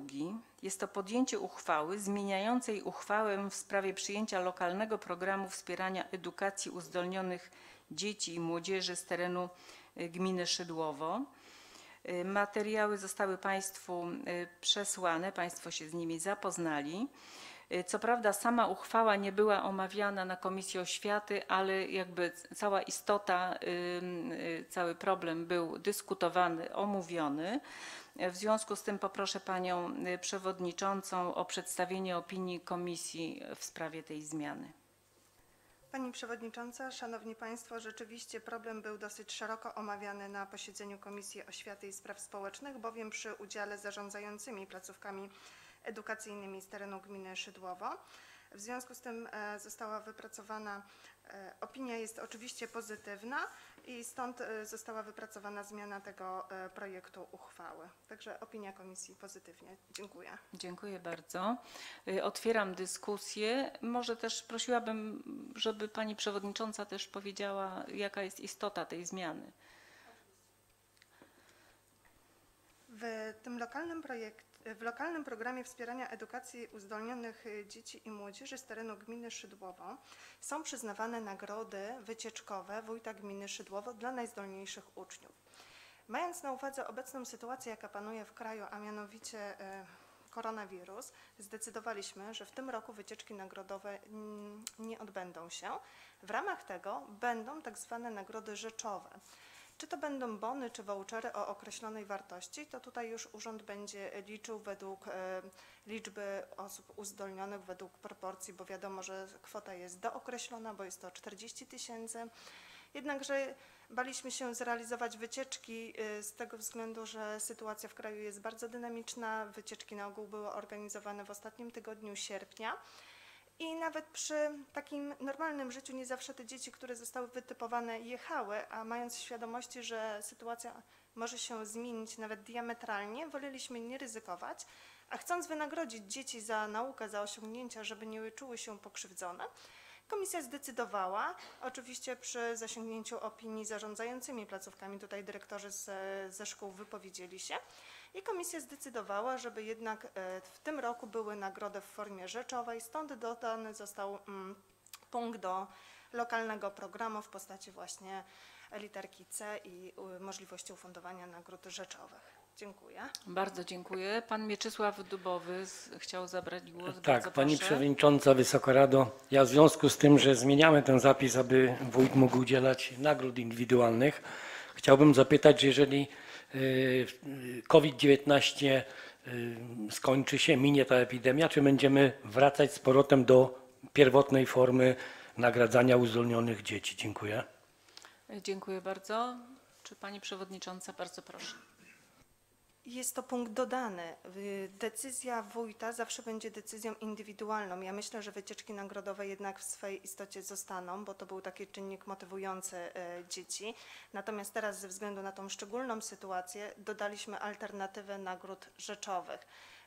jest to podjęcie uchwały zmieniającej uchwałę w sprawie przyjęcia lokalnego programu wspierania edukacji uzdolnionych dzieci i młodzieży z terenu y, gminy Szydłowo. Y, Materiały zostały Państwu y, przesłane, Państwo się z nimi zapoznali. Y, Co prawda sama uchwała nie była omawiana na Komisji Oświaty, ale jakby cała istota, y, cały problem był dyskutowany, omówiony. W związku z tym poproszę Panią y, Przewodniczącą o przedstawienie opinii Komisji w sprawie tej zmiany. Pani Przewodnicząca, Szanowni Państwo, rzeczywiście problem był dosyć szeroko omawiany na posiedzeniu Komisji Oświaty i Spraw Społecznych, bowiem przy udziale zarządzającymi placówkami edukacyjnymi z terenu gminy Szydłowo. W związku z tym e, została wypracowana, e, opinia jest oczywiście pozytywna i stąd e, została wypracowana zmiana tego projektu uchwały. Także opinia Komisji pozytywnie. Dziękuję. Dziękuję bardzo. Otwieram dyskusję. Może też prosiłabym, żeby Pani Przewodnicząca też powiedziała, jaka jest istota tej zmiany. W tym lokalnym projekt, w lokalnym programie wspierania edukacji uzdolnionych dzieci i młodzieży z terenu gminy Szydłowo są przyznawane nagrody wycieczkowe wójta gminy Szydłowo dla najzdolniejszych uczniów. Mając na uwadze obecną sytuację, jaka panuje w kraju, a mianowicie y, koronawirus, zdecydowaliśmy, że w tym roku wycieczki nagrodowe nie odbędą się. W ramach tego będą tak zwane nagrody rzeczowe. Czy to będą bony, czy vouchery o określonej wartości, to tutaj już urząd będzie liczył według e, liczby osób uzdolnionych, według proporcji, bo wiadomo, że kwota jest dookreślona, bo jest to 40 tysięcy. Jednakże baliśmy się zrealizować wycieczki y, z tego względu, że sytuacja w kraju jest bardzo dynamiczna. Wycieczki na ogół były organizowane w ostatnim tygodniu sierpnia. I nawet przy takim normalnym życiu nie zawsze te dzieci, które zostały wytypowane, jechały, a mając świadomości, że sytuacja może się zmienić nawet diametralnie, woleliśmy nie ryzykować, a chcąc wynagrodzić dzieci za naukę, za osiągnięcia, żeby nie czuły się pokrzywdzone, komisja zdecydowała, oczywiście przy zasięgnięciu opinii zarządzającymi placówkami, tutaj dyrektorzy z, ze szkół wypowiedzieli się, i komisja zdecydowała, żeby jednak e, w tym roku były nagrody w formie rzeczowej, stąd dodany został mm, punkt do lokalnego programu w postaci właśnie literki C i możliwości ufundowania nagród rzeczowych. Dziękuję. Bardzo dziękuję. Pan Mieczysław Dubowy z, chciał zabrać głos. Tak, Pani proszę. Przewodnicząca, Wysoka Rado, ja w związku z tym, że zmieniamy ten zapis, aby wójt mógł udzielać nagród indywidualnych, chciałbym zapytać, jeżeli COVID-19 y, skończy się, minie ta epidemia, czy będziemy wracać z powrotem do pierwotnej formy nagradzania uzdolnionych dzieci? Dziękuję. Dziękuję bardzo. Czy Pani Przewodnicząca? Bardzo proszę. Jest to punkt dodany. Y, Decyzja wójta zawsze będzie decyzją indywidualną. Ja myślę, że wycieczki nagrodowe jednak w swej istocie zostaną, bo to był taki czynnik motywujący y, dzieci. Natomiast teraz ze względu na tą szczególną sytuację dodaliśmy alternatywę nagród rzeczowych.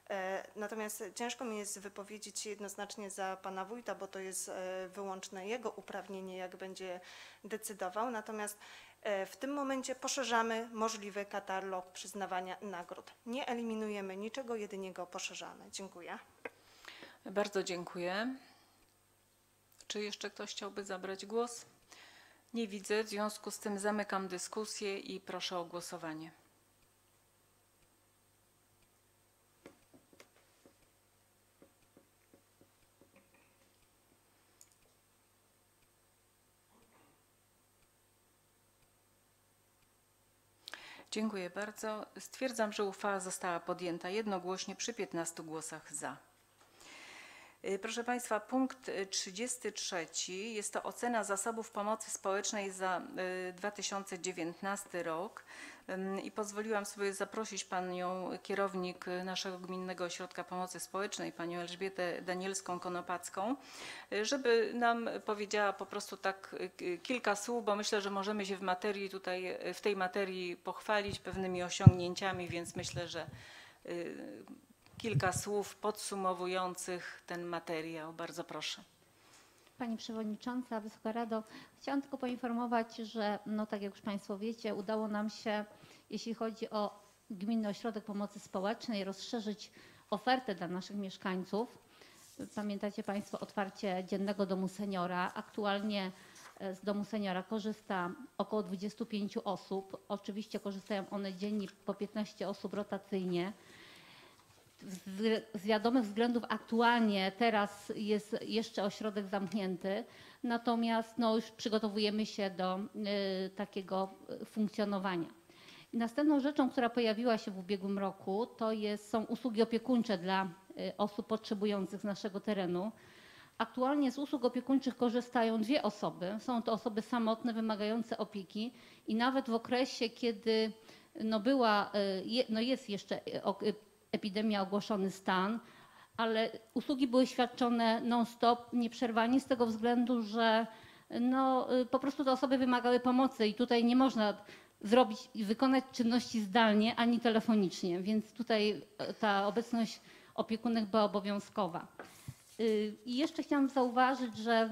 E, Natomiast ciężko mi jest wypowiedzieć się jednoznacznie za pana wójta, bo to jest wyłączne jego uprawnienie, jak będzie decydował. Natomiast w tym momencie poszerzamy możliwy katalog przyznawania nagród. Nie eliminujemy niczego, jedynie go poszerzamy. Dziękuję. Bardzo dziękuję. Czy jeszcze ktoś chciałby zabrać głos? Nie widzę. W związku z tym zamykam dyskusję i proszę o głosowanie. Dziękuję bardzo. Stwierdzam, że uchwała została podjęta jednogłośnie przy 15 głosach za. Y, Proszę Państwa, punkt y, 33 jest to ocena zasobów pomocy społecznej za y, 2019 rok. Ym, i pozwoliłam sobie zaprosić Panią kierownik y, naszego Gminnego Ośrodka Pomocy Społecznej, Panią Elżbietę Danielską-Konopacką, y, żeby nam powiedziała po prostu tak y, kilka słów, bo myślę, że możemy się w materii tutaj, y, w tej materii pochwalić pewnymi osiągnięciami, więc myślę, że y, kilka słów podsumowujących ten materiał. Bardzo proszę. Pani Przewodnicząca, Wysoka Rado, chciałam tylko poinformować, że no tak jak już Państwo wiecie, udało nam się, jeśli chodzi o Gminny Ośrodek Pomocy Społecznej, rozszerzyć ofertę dla naszych mieszkańców. Pamiętacie Państwo otwarcie Dziennego Domu Seniora. Aktualnie e, z Domu Seniora korzysta około 25 osób. Oczywiście korzystają one dziennie po 15 osób rotacyjnie. Z, wiadomych względów aktualnie teraz jest jeszcze ośrodek zamknięty, natomiast no, już przygotowujemy się do y, takiego y, funkcjonowania. Następną rzeczą, która pojawiła się w ubiegłym roku, to jest, są usługi opiekuńcze dla y, osób potrzebujących z naszego terenu. Aktualnie z usług opiekuńczych korzystają dwie osoby. Są to osoby samotne, wymagające opieki i nawet w okresie, kiedy no była, y, no jest jeszcze epidemia, ogłoszony stan, ale usługi były świadczone non-stop, nieprzerwanie z tego względu, że no, y, po prostu te osoby wymagały pomocy i tutaj nie można zrobić i wykonać czynności zdalnie ani telefonicznie, więc tutaj y, ta obecność opiekunek była obowiązkowa. Y, I jeszcze chciałam zauważyć, że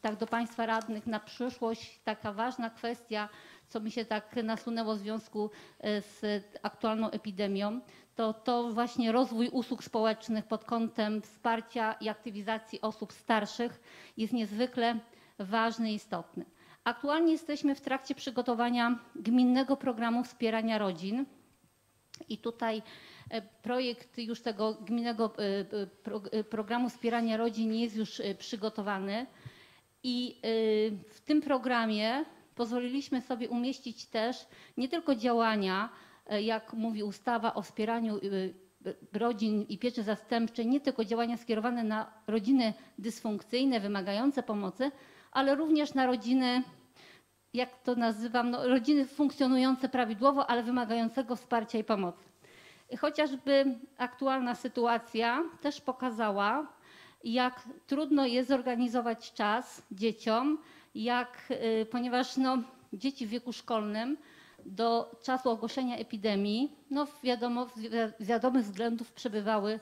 tak do Państwa radnych na przyszłość taka ważna kwestia, co mi się tak nasunęło w związku e, z aktualną epidemią, to to właśnie rozwój usług społecznych pod kątem wsparcia i aktywizacji osób starszych jest niezwykle ważny i istotny. Aktualnie jesteśmy w trakcie przygotowania gminnego programu wspierania rodzin. I tutaj e, projekt już tego gminnego e, e, pro- programu wspierania rodzin jest już przygotowany. I w tym programie pozwoliliśmy sobie umieścić też nie tylko działania, jak mówi ustawa o wspieraniu e, rodzin i pieczy zastępczej, nie tylko działania skierowane na rodziny dysfunkcyjne, wymagające pomocy, ale również na rodziny jak to nazywam, no, rodziny funkcjonujące prawidłowo, ale wymagającego wsparcia i pomocy. Chociażby aktualna sytuacja też pokazała, jak trudno jest zorganizować czas dzieciom, jak, y, ponieważ no, dzieci w wieku szkolnym do czasu ogłoszenia epidemii, no wiadomo, z wi- z wiadomych względów przebywały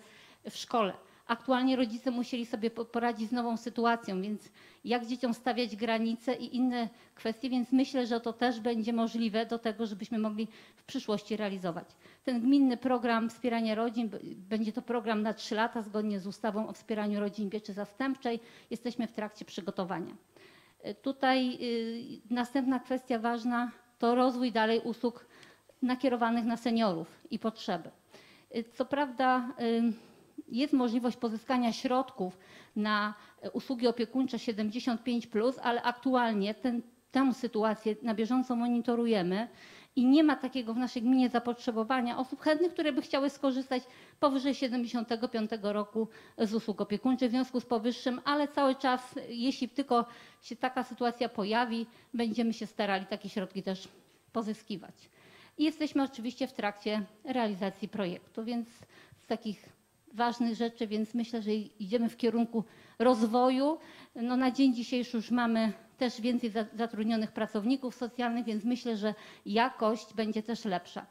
w szkole. Aktualnie rodzice musieli sobie po- poradzić z nową sytuacją, więc jak dzieciom stawiać granice i inne kwestie, więc myślę, że to też będzie możliwe do tego, żebyśmy mogli w przyszłości realizować. Ten gminny program wspierania rodzin, będzie to program na trzy lata zgodnie z ustawą o wspieraniu rodzin pieczy zastępczej. Jesteśmy w trakcie przygotowania. Y, Tutaj y, następna kwestia ważna to rozwój dalej usług nakierowanych na seniorów i potrzeby. Y, Co prawda y, jest możliwość pozyskania środków na e, usługi opiekuńcze 75+, ale aktualnie tę sytuację na bieżąco monitorujemy i nie ma takiego w naszej gminie zapotrzebowania osób chętnych, które by chciały skorzystać powyżej 75 roku z usług opiekuńczych w związku z powyższym, ale cały czas, jeśli tylko się taka sytuacja pojawi, będziemy się starali takie środki też pozyskiwać. I jesteśmy oczywiście w trakcie realizacji projektu, więc z takich ważnych rzeczy, więc myślę, że idziemy w kierunku rozwoju. No na dzień dzisiejszy już mamy też więcej za- zatrudnionych pracowników socjalnych, więc myślę, że jakość będzie też lepsza.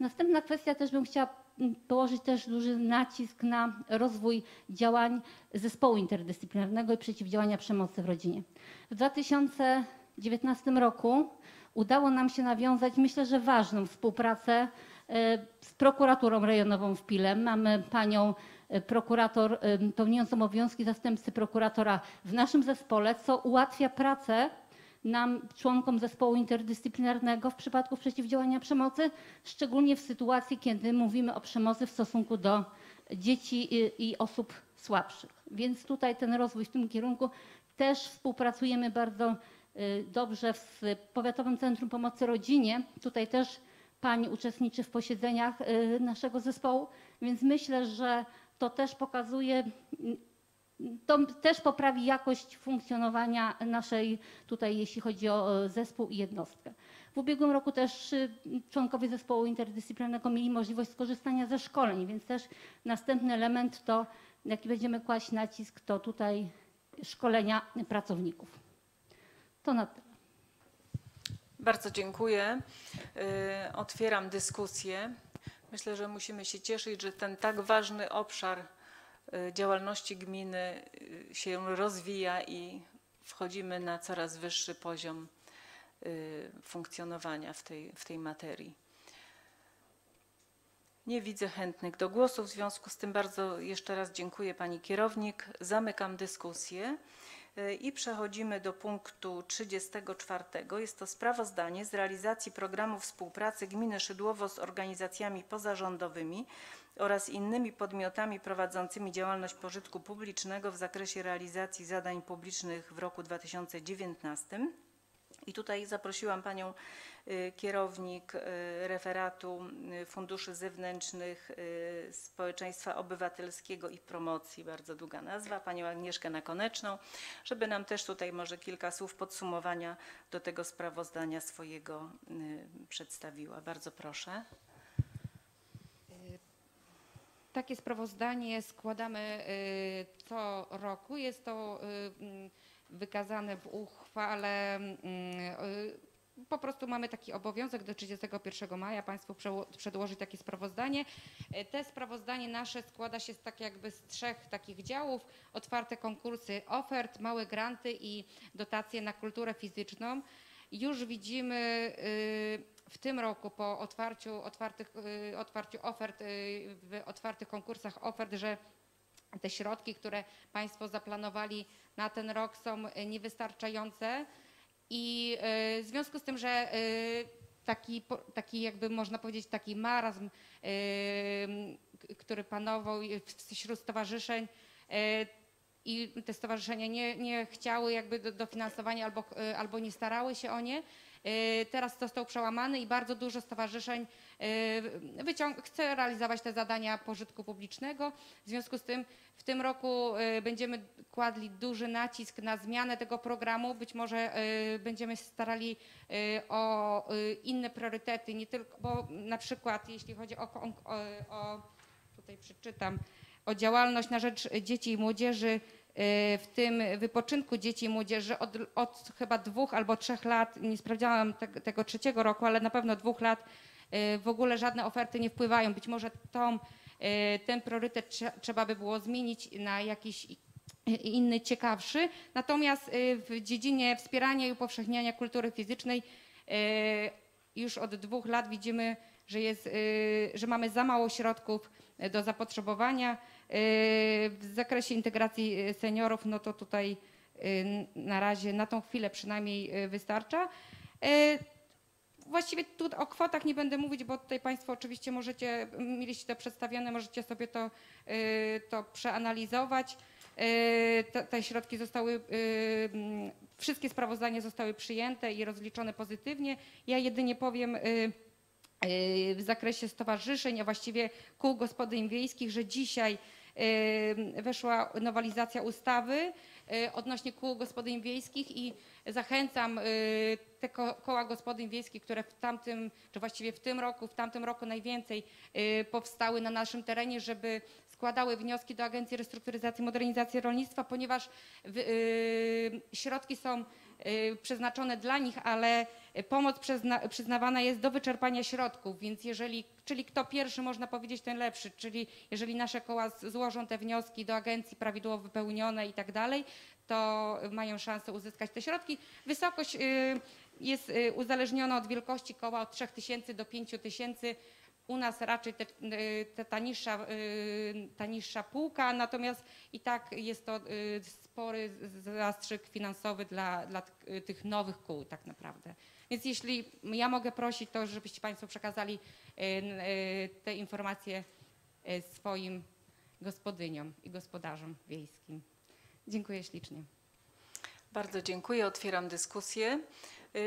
Następna kwestia też bym chciała mm, położyć też duży nacisk na rozwój działań zespołu interdyscyplinarnego i przeciwdziałania przemocy w rodzinie. W 2019 roku udało nam się nawiązać, myślę, że ważną współpracę z prokuraturą rejonową w Pilem. Mamy panią e, prokurator e, pełniącą obowiązki zastępcy prokuratora w naszym zespole, co ułatwia pracę nam, członkom zespołu interdyscyplinarnego w przypadku przeciwdziałania przemocy, szczególnie w sytuacji, kiedy mówimy o przemocy w stosunku do dzieci i, i osób słabszych. Więc tutaj ten rozwój w tym kierunku też współpracujemy bardzo dobrze z Powiatowym Centrum Pomocy Rodzinie. Tutaj też pań uczestniczy w posiedzeniach y, naszego zespołu, więc myślę, że to też pokazuje, to też poprawi jakość funkcjonowania naszej tutaj, jeśli chodzi o e, zespół i jednostkę. W ubiegłym roku też y, członkowie zespołu interdyscyplinarnego mieli możliwość skorzystania ze szkoleń, więc też następny element to, jaki będziemy kłaść nacisk, to tutaj szkolenia pracowników. To na tyle. Bardzo dziękuję. Y, Otwieram dyskusję. Myślę, że musimy się cieszyć, że ten tak ważny obszar y, działalności gminy y, się rozwija i wchodzimy na coraz wyższy poziom funkcjonowania w tej, w tej materii. Nie widzę chętnych do głosu, w związku z tym bardzo jeszcze raz dziękuję Pani Kierownik. Zamykam dyskusję. Y, I przechodzimy do punktu 34. Jest to sprawozdanie z realizacji programu współpracy Gminy Szydłowo z organizacjami pozarządowymi oraz innymi podmiotami prowadzącymi działalność pożytku publicznego w zakresie realizacji zadań publicznych w roku 2019. I tutaj zaprosiłam panią kierownik y, referatu y, funduszy zewnętrznych y, społeczeństwa obywatelskiego i promocji, bardzo długa nazwa, panią Agnieszkę Nakoneczną, żeby nam też tutaj może kilka słów podsumowania do tego sprawozdania swojego y, przedstawiła. Bardzo proszę. Takie sprawozdanie składamy y, co roku. Jest to y, mm, wykazane w uchwale. Po prostu mamy taki obowiązek do 31 maja Państwu przedłożyć takie sprawozdanie. Y, Te sprawozdanie nasze składa się z tak jakby z trzech takich działów. Otwarte konkursy ofert, małe granty i dotacje na kulturę fizyczną. Już widzimy y, w tym roku po otwarciu, otwartych, y, otwarciu ofert, y, w otwartych konkursach ofert, że te środki, które Państwo zaplanowali na ten rok są niewystarczające i y, w związku z tym, że y, taki, taki jakby można powiedzieć taki marazm, k- który panował wśród stowarzyszeń, i te stowarzyszenia nie, nie chciały jakby do- dofinansowania albo, albo nie starały się o nie. Y, Teraz został przełamany i bardzo dużo stowarzyszeń wyciąg- chce realizować te zadania pożytku publicznego. W związku z tym w tym roku y, będziemy kładli duży nacisk na zmianę tego programu. Być może będziemy starali o inne priorytety, nie tylko, bo na przykład jeśli chodzi o, o, o tutaj przeczytam, o działalność na rzecz dzieci i młodzieży, w tym wypoczynku dzieci i młodzieży od, od chyba dwóch albo trzech lat, nie sprawdziałam te, tego trzeciego roku, ale na pewno dwóch lat y, w ogóle żadne oferty nie wpływają. Być może tą, y, ten priorytet trze- trzeba by było zmienić na jakiś inny, ciekawszy. Natomiast y, w dziedzinie wspierania i upowszechniania kultury fizycznej y, już od dwóch lat widzimy, że, jest, y, że mamy za mało środków y, do zapotrzebowania. Y, W zakresie integracji y, seniorów, no to tutaj y, na razie, na tą chwilę przynajmniej wystarcza. Właściwie tu o kwotach nie będę mówić, bo tutaj Państwo oczywiście możecie, mieliście to przedstawione, możecie sobie to, to przeanalizować. Te, te środki zostały, wszystkie sprawozdania zostały przyjęte i rozliczone pozytywnie. Ja jedynie powiem, w zakresie stowarzyszeń, a właściwie kół gospodyń wiejskich, że dzisiaj weszła nowelizacja ustawy y, odnośnie kół gospodyń wiejskich i zachęcam y, te ko- koła gospodyń wiejskich, które w tamtym, czy właściwie w tym roku, w tamtym roku najwięcej y, powstały na naszym terenie, żeby składały wnioski do Agencji Restrukturyzacji i Modernizacji Rolnictwa, ponieważ środki są przeznaczone dla nich, ale pomoc przyzna, przyznawana jest do wyczerpania środków, więc jeżeli, czyli kto pierwszy można powiedzieć ten lepszy, czyli jeżeli nasze koła złożą te wnioski do agencji prawidłowo wypełnione i tak dalej, to mają szansę uzyskać te środki. Wysokość y, jest y, uzależniona od wielkości koła od 3000 do 5000. U nas raczej te, y, te, ta, niższa, ta niższa półka, natomiast i tak jest to spory zastrzyk finansowy dla, dla tych nowych kół tak naprawdę. Więc jeśli ja mogę prosić, to żebyście Państwo przekazali n- y, te informacje y, swoim gospodyniom i gospodarzom wiejskim. Dziękuję ślicznie. Bardzo dziękuję. Otwieram dyskusję.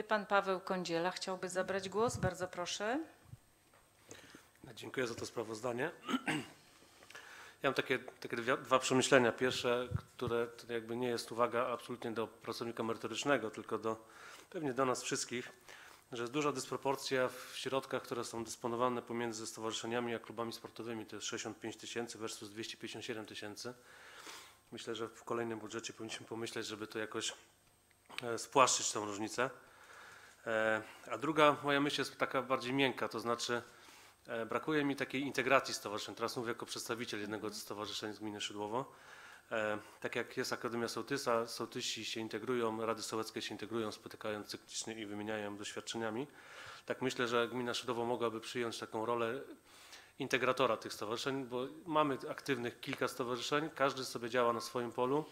Pan Paweł Kądziela chciałby zabrać głos. Bardzo proszę. Dziękuję za to sprawozdanie. Ja mam takie, takie dwie, dwa przemyślenia. Pierwsze, które to jakby nie jest uwaga absolutnie do pracownika merytorycznego, tylko do pewnie do nas wszystkich, że jest duża dysproporcja w środkach, które są dysponowane pomiędzy stowarzyszeniami a klubami sportowymi. To jest 65 tysięcy versus 257 tysięcy. Myślę, że w kolejnym budżecie powinniśmy pomyśleć, żeby to jakoś e, spłaszczyć tą różnicę. E, A druga moja myśl jest taka bardziej miękka, to znaczy e, brakuje mi takiej integracji stowarzyszeń. Teraz mówię jako przedstawiciel jednego ze stowarzyszeń z gminy Szydłowo. E, Tak jak jest Akademia Sołtysa, sołtysi się integrują, rady sołeckie się integrują, spotykają cyklicznie i wymieniają doświadczeniami. Tak myślę, że gmina Szydłowo mogłaby przyjąć taką rolę integratora tych stowarzyszeń, bo mamy aktywnych kilka stowarzyszeń, każdy sobie działa na swoim polu,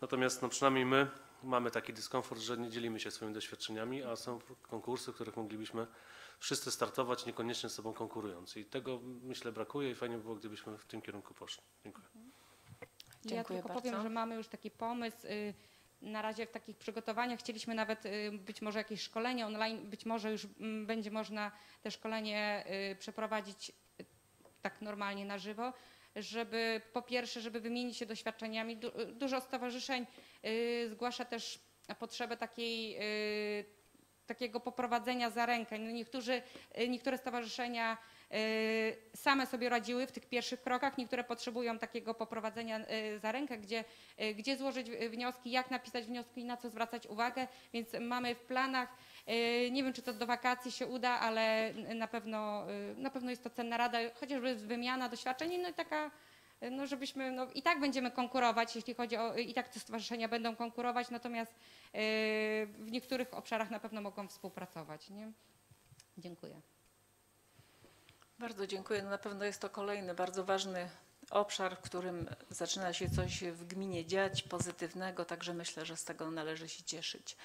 natomiast no przynajmniej my mamy taki dyskomfort, że nie dzielimy się swoimi doświadczeniami, a są konkursy, w których moglibyśmy wszyscy startować, niekoniecznie z sobą konkurując. I tego myślę brakuje i fajnie by było, gdybyśmy w tym kierunku poszli. Dziękuję. Ja Dziękuję tylko bardzo. powiem, że mamy już taki pomysł. y, Na razie w takich przygotowaniach chcieliśmy nawet y, być może jakieś szkolenie online, być może już mm, będzie można te szkolenie y, przeprowadzić tak normalnie na żywo, żeby po pierwsze, żeby wymienić się doświadczeniami. Du- Dużo stowarzyszeń zgłasza też potrzebę takiej takiego poprowadzenia za rękę. No Niektórzy, niektóre stowarzyszenia same sobie radziły w tych pierwszych krokach, niektóre potrzebują takiego poprowadzenia y, za rękę, gdzie, y, gdzie złożyć y, wnioski, jak napisać wnioski i na co zwracać uwagę, więc mamy w planach, y, nie wiem czy to do wakacji się uda, ale na pewno, y, na pewno jest to cenna rada, chociażby wymiana doświadczeń, no i taka no żebyśmy, no i tak będziemy konkurować, jeśli chodzi o, i tak te stowarzyszenia będą konkurować, natomiast y, w niektórych obszarach na pewno mogą współpracować, nie? Dziękuję. Bardzo dziękuję. No Na pewno jest to kolejny bardzo ważny obszar, w którym zaczyna się coś w gminie dziać pozytywnego, także myślę, że z tego należy się cieszyć.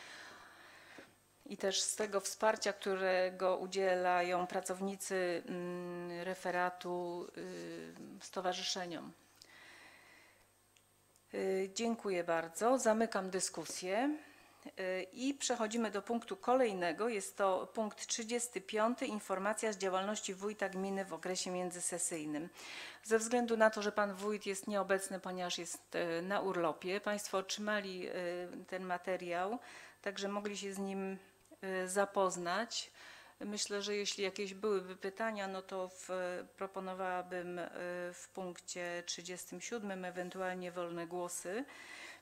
I też z tego wsparcia, którego udzielają pracownicy mm, referatu y, stowarzyszeniom. Y, Dziękuję bardzo. Zamykam dyskusję. I przechodzimy do punktu kolejnego. Jest to punkt 35. Informacja z działalności wójta gminy w okresie międzysesyjnym. Ze względu na to, że pan wójt jest nieobecny, ponieważ jest y, na urlopie, państwo otrzymali y, ten materiał, także mogli się z nim y, zapoznać. Myślę, że jeśli jakieś byłyby pytania, no to w, proponowałabym w punkcie 37 ewentualnie wolne głosy.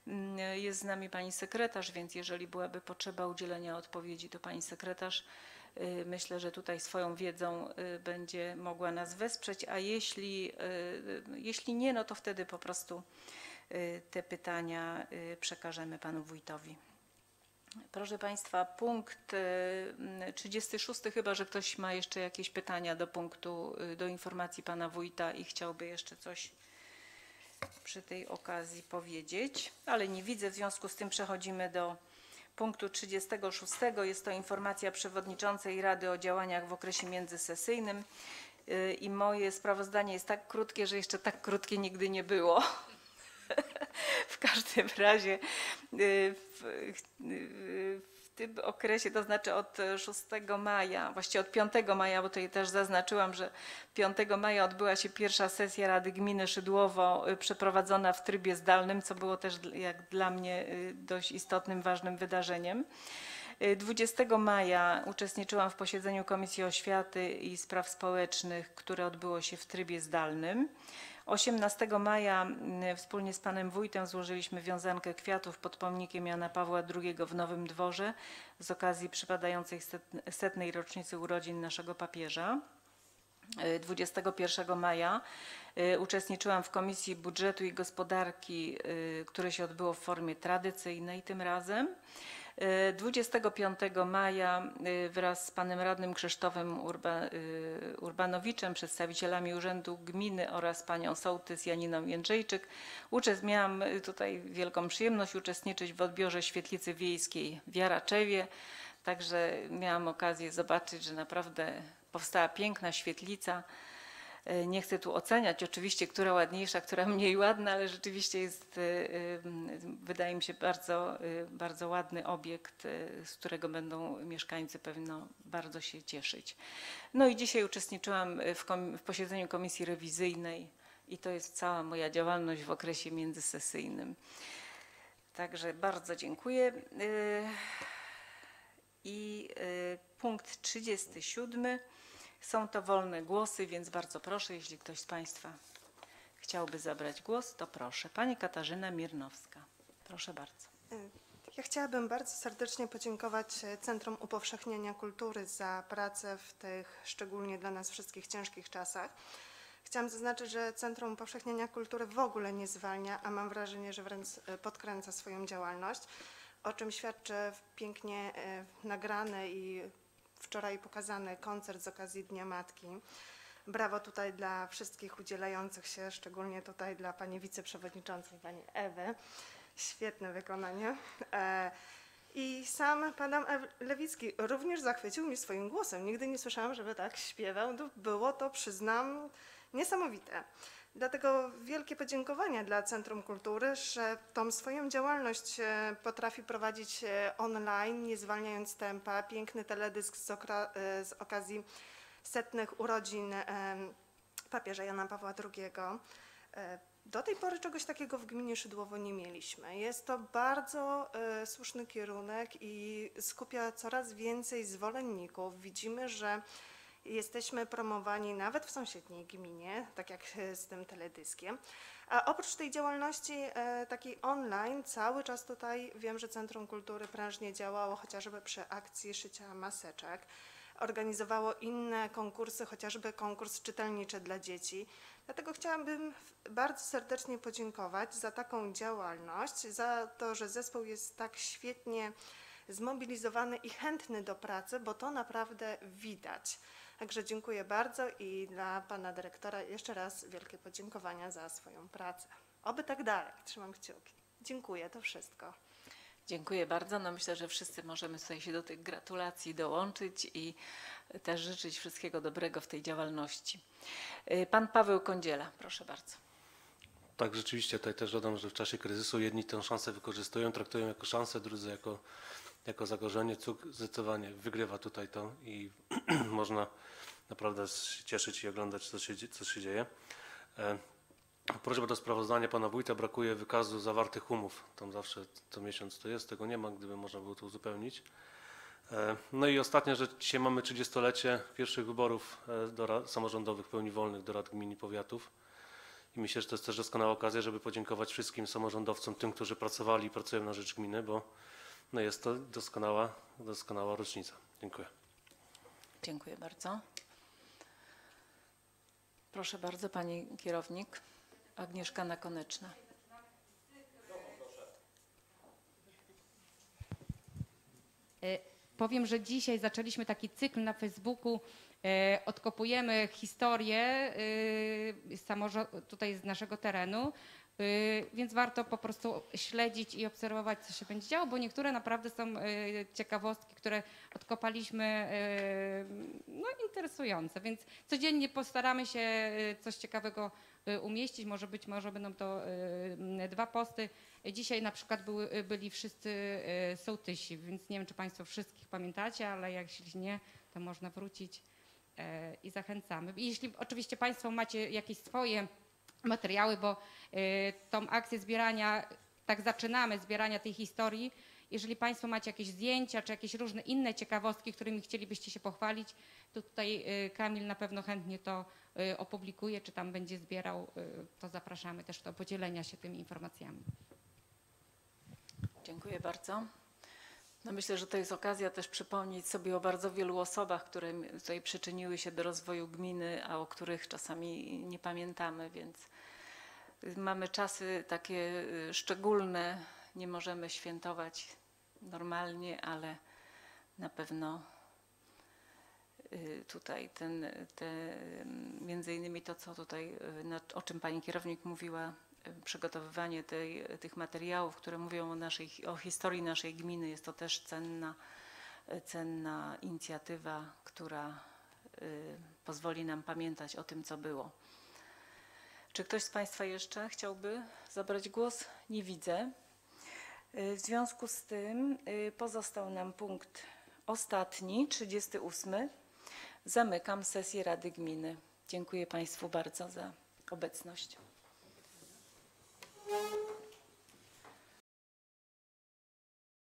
Mm, Jest z nami pani sekretarz, więc jeżeli byłaby potrzeba udzielenia odpowiedzi, to pani sekretarz y, myślę, że tutaj swoją wiedzą y, będzie mogła nas wesprzeć, a jeśli, y, jeśli nie, no to wtedy po prostu y, te pytania y, przekażemy panu wójtowi. Proszę Państwa, punkt y, mm, 36, chyba że ktoś ma jeszcze jakieś pytania do punktu, y, do informacji pana wójta i chciałby jeszcze coś przy tej okazji powiedzieć, ale nie widzę, w związku z tym przechodzimy do punktu 36. Jest to informacja przewodniczącej Rady o działaniach w okresie międzysesyjnym Y, i moje sprawozdanie jest tak krótkie, że jeszcze tak krótkie nigdy nie było. w każdym razie y, w, y, w tym okresie, to znaczy od 6 maja, właściwie od 5 maja, bo tutaj też zaznaczyłam, że 5 maja odbyła się pierwsza sesja Rady Gminy Szydłowo y, przeprowadzona w trybie zdalnym, co było też jak dla mnie y, dość istotnym, ważnym wydarzeniem. Y, 20 maja uczestniczyłam w posiedzeniu Komisji Oświaty i Spraw Społecznych, które odbyło się w trybie zdalnym. 18 maja wspólnie z panem wójtem złożyliśmy wiązankę kwiatów pod pomnikiem Jana Pawła II w Nowym Dworze z okazji przypadającej set- setnej rocznicy urodzin naszego papieża. Y, 21 maja y, uczestniczyłam w Komisji Budżetu i Gospodarki, y, które się odbyło w formie tradycyjnej tym razem. Y, 25 maja y, wraz z panem radnym Krzysztofem Urba, y, Urbanowiczem, przedstawicielami Urzędu Gminy oraz panią sołtys Janiną Jędrzejczyk uczest, miałam tutaj wielką przyjemność uczestniczyć w odbiorze świetlicy wiejskiej w Jaraczewie. Także miałam okazję zobaczyć, że naprawdę powstała piękna świetlica. E, Nie chcę tu oceniać oczywiście, która ładniejsza, która mniej ładna, ale rzeczywiście jest, e, e, wydaje mi się, bardzo, bardzo ładny obiekt, z którego będą mieszkańcy pewno bardzo się cieszyć. No i dzisiaj uczestniczyłam w, w posiedzeniu komisji rewizyjnej i to jest cała moja działalność w okresie międzysesyjnym. Także bardzo dziękuję. I punkt 37. Są to wolne głosy, więc bardzo proszę, jeśli ktoś z Państwa chciałby zabrać głos, to proszę. Pani Katarzyna Mirnowska. Proszę bardzo. Ja chciałabym bardzo serdecznie podziękować e, Centrum Upowszechniania Kultury za pracę w tych szczególnie dla nas wszystkich ciężkich czasach. Chciałam zaznaczyć, że Centrum Upowszechniania Kultury w ogóle nie zwalnia, a mam wrażenie, że wręcz e, podkręca swoją działalność, o czym świadczy pięknie e, nagrany i wczoraj pokazany koncert z okazji Dnia Matki. Brawo tutaj dla wszystkich udzielających się, szczególnie tutaj dla pani wiceprzewodniczącej, pani Ewy. Świetne wykonanie. E, I sam pan Lewicki również zachwycił mnie swoim głosem. Nigdy nie słyszałam, żeby tak śpiewał. No, Było to, przyznam, niesamowite. Dlatego wielkie podziękowania dla Centrum Kultury, że tą swoją działalność e, potrafi prowadzić e, online, nie zwalniając tempa. Piękny teledysk z, e, z okazji setnych urodzin papieża Jana Pawła II. Do tej pory czegoś takiego w gminie Szydłowo nie mieliśmy. Jest to bardzo e, słuszny kierunek i skupia coraz więcej zwolenników. Widzimy, że jesteśmy promowani nawet w sąsiedniej gminie, tak jak z tym teledyskiem. A oprócz tej działalności e, takiej online, cały czas tutaj wiem, że Centrum Kultury prężnie działało chociażby przy akcji szycia maseczek organizowało inne konkursy, chociażby konkurs czytelniczy dla dzieci. Dlatego chciałabym bardzo serdecznie podziękować za taką działalność, za to, że zespół jest tak świetnie zmobilizowany i chętny do pracy, bo to naprawdę widać. Także dziękuję bardzo i dla pana dyrektora jeszcze raz wielkie podziękowania za swoją pracę. Oby tak dalej, trzymam kciuki. Dziękuję, to wszystko. Dziękuję bardzo. No myślę, że wszyscy możemy tutaj się do tych gratulacji dołączyć i też życzyć wszystkiego dobrego w tej działalności. Y, Pan Paweł Kądziela, proszę bardzo. Tak, rzeczywiście tutaj też dodam, że w czasie kryzysu jedni tę szansę wykorzystują, traktują jako szansę, drudzy jako, jako zagrożenie. Cuk zdecydowanie wygrywa tutaj to i można naprawdę się cieszyć i oglądać, co się, co się dzieje. E, Prośba do sprawozdania pana wójta, brakuje wykazu zawartych umów. Tam zawsze co miesiąc to jest, tego nie ma, gdyby można było to uzupełnić. E, No i ostatnia rzecz, dzisiaj mamy 30-lecie pierwszych wyborów e, do samorządowych pełni wolnych do rad gmin i powiatów. I myślę, że to jest też doskonała okazja, żeby podziękować wszystkim samorządowcom, tym, którzy pracowali i pracują na rzecz gminy, bo no jest to doskonała, doskonała rocznica. Dziękuję. Dziękuję bardzo. Proszę bardzo, pani kierownik Agnieszka Nakoneczna. E, Powiem, że dzisiaj zaczęliśmy taki cykl na Facebooku. e, Odkopujemy historię e, samorząd- tutaj z naszego terenu, więc warto po prostu śledzić i obserwować, co się będzie działo, bo niektóre naprawdę są e, ciekawostki, które odkopaliśmy, e, no interesujące, więc codziennie postaramy się coś ciekawego umieścić. Może być może będą to dwa posty. Dzisiaj na przykład były, byli wszyscy sołtysi, więc nie wiem, czy Państwo wszystkich pamiętacie, ale jeśli nie, to można wrócić i zachęcamy. I jeśli oczywiście Państwo macie jakieś swoje materiały, bo e, tą akcję zbierania, tak zaczynamy, zbierania tej historii. Jeżeli Państwo macie jakieś zdjęcia, czy jakieś różne inne ciekawostki, którymi chcielibyście się pochwalić, to tutaj e, Kamil na pewno chętnie to e, opublikuje, czy tam będzie zbierał, to zapraszamy też do podzielenia się tymi informacjami. Dziękuję bardzo. No myślę, że to jest okazja też przypomnieć sobie o bardzo wielu osobach, które tutaj przyczyniły się do rozwoju gminy, a o których czasami nie pamiętamy, więc y, mamy czasy takie y, szczególne, nie możemy świętować normalnie, ale na pewno y, tutaj ten, te, mm, między innymi to, co tutaj, y, o czym pani kierownik mówiła, y, przygotowywanie tej, tych materiałów, które mówią o, naszej, o historii naszej gminy, jest to też cenna, cenna inicjatywa, która y, pozwoli nam pamiętać o tym, co było. Czy ktoś z Państwa jeszcze chciałby zabrać głos? Nie widzę. Y, W związku z tym y, pozostał nam punkt ostatni, 38. Zamykam sesję Rady Gminy. Dziękuję Państwu bardzo za obecność. Thank you.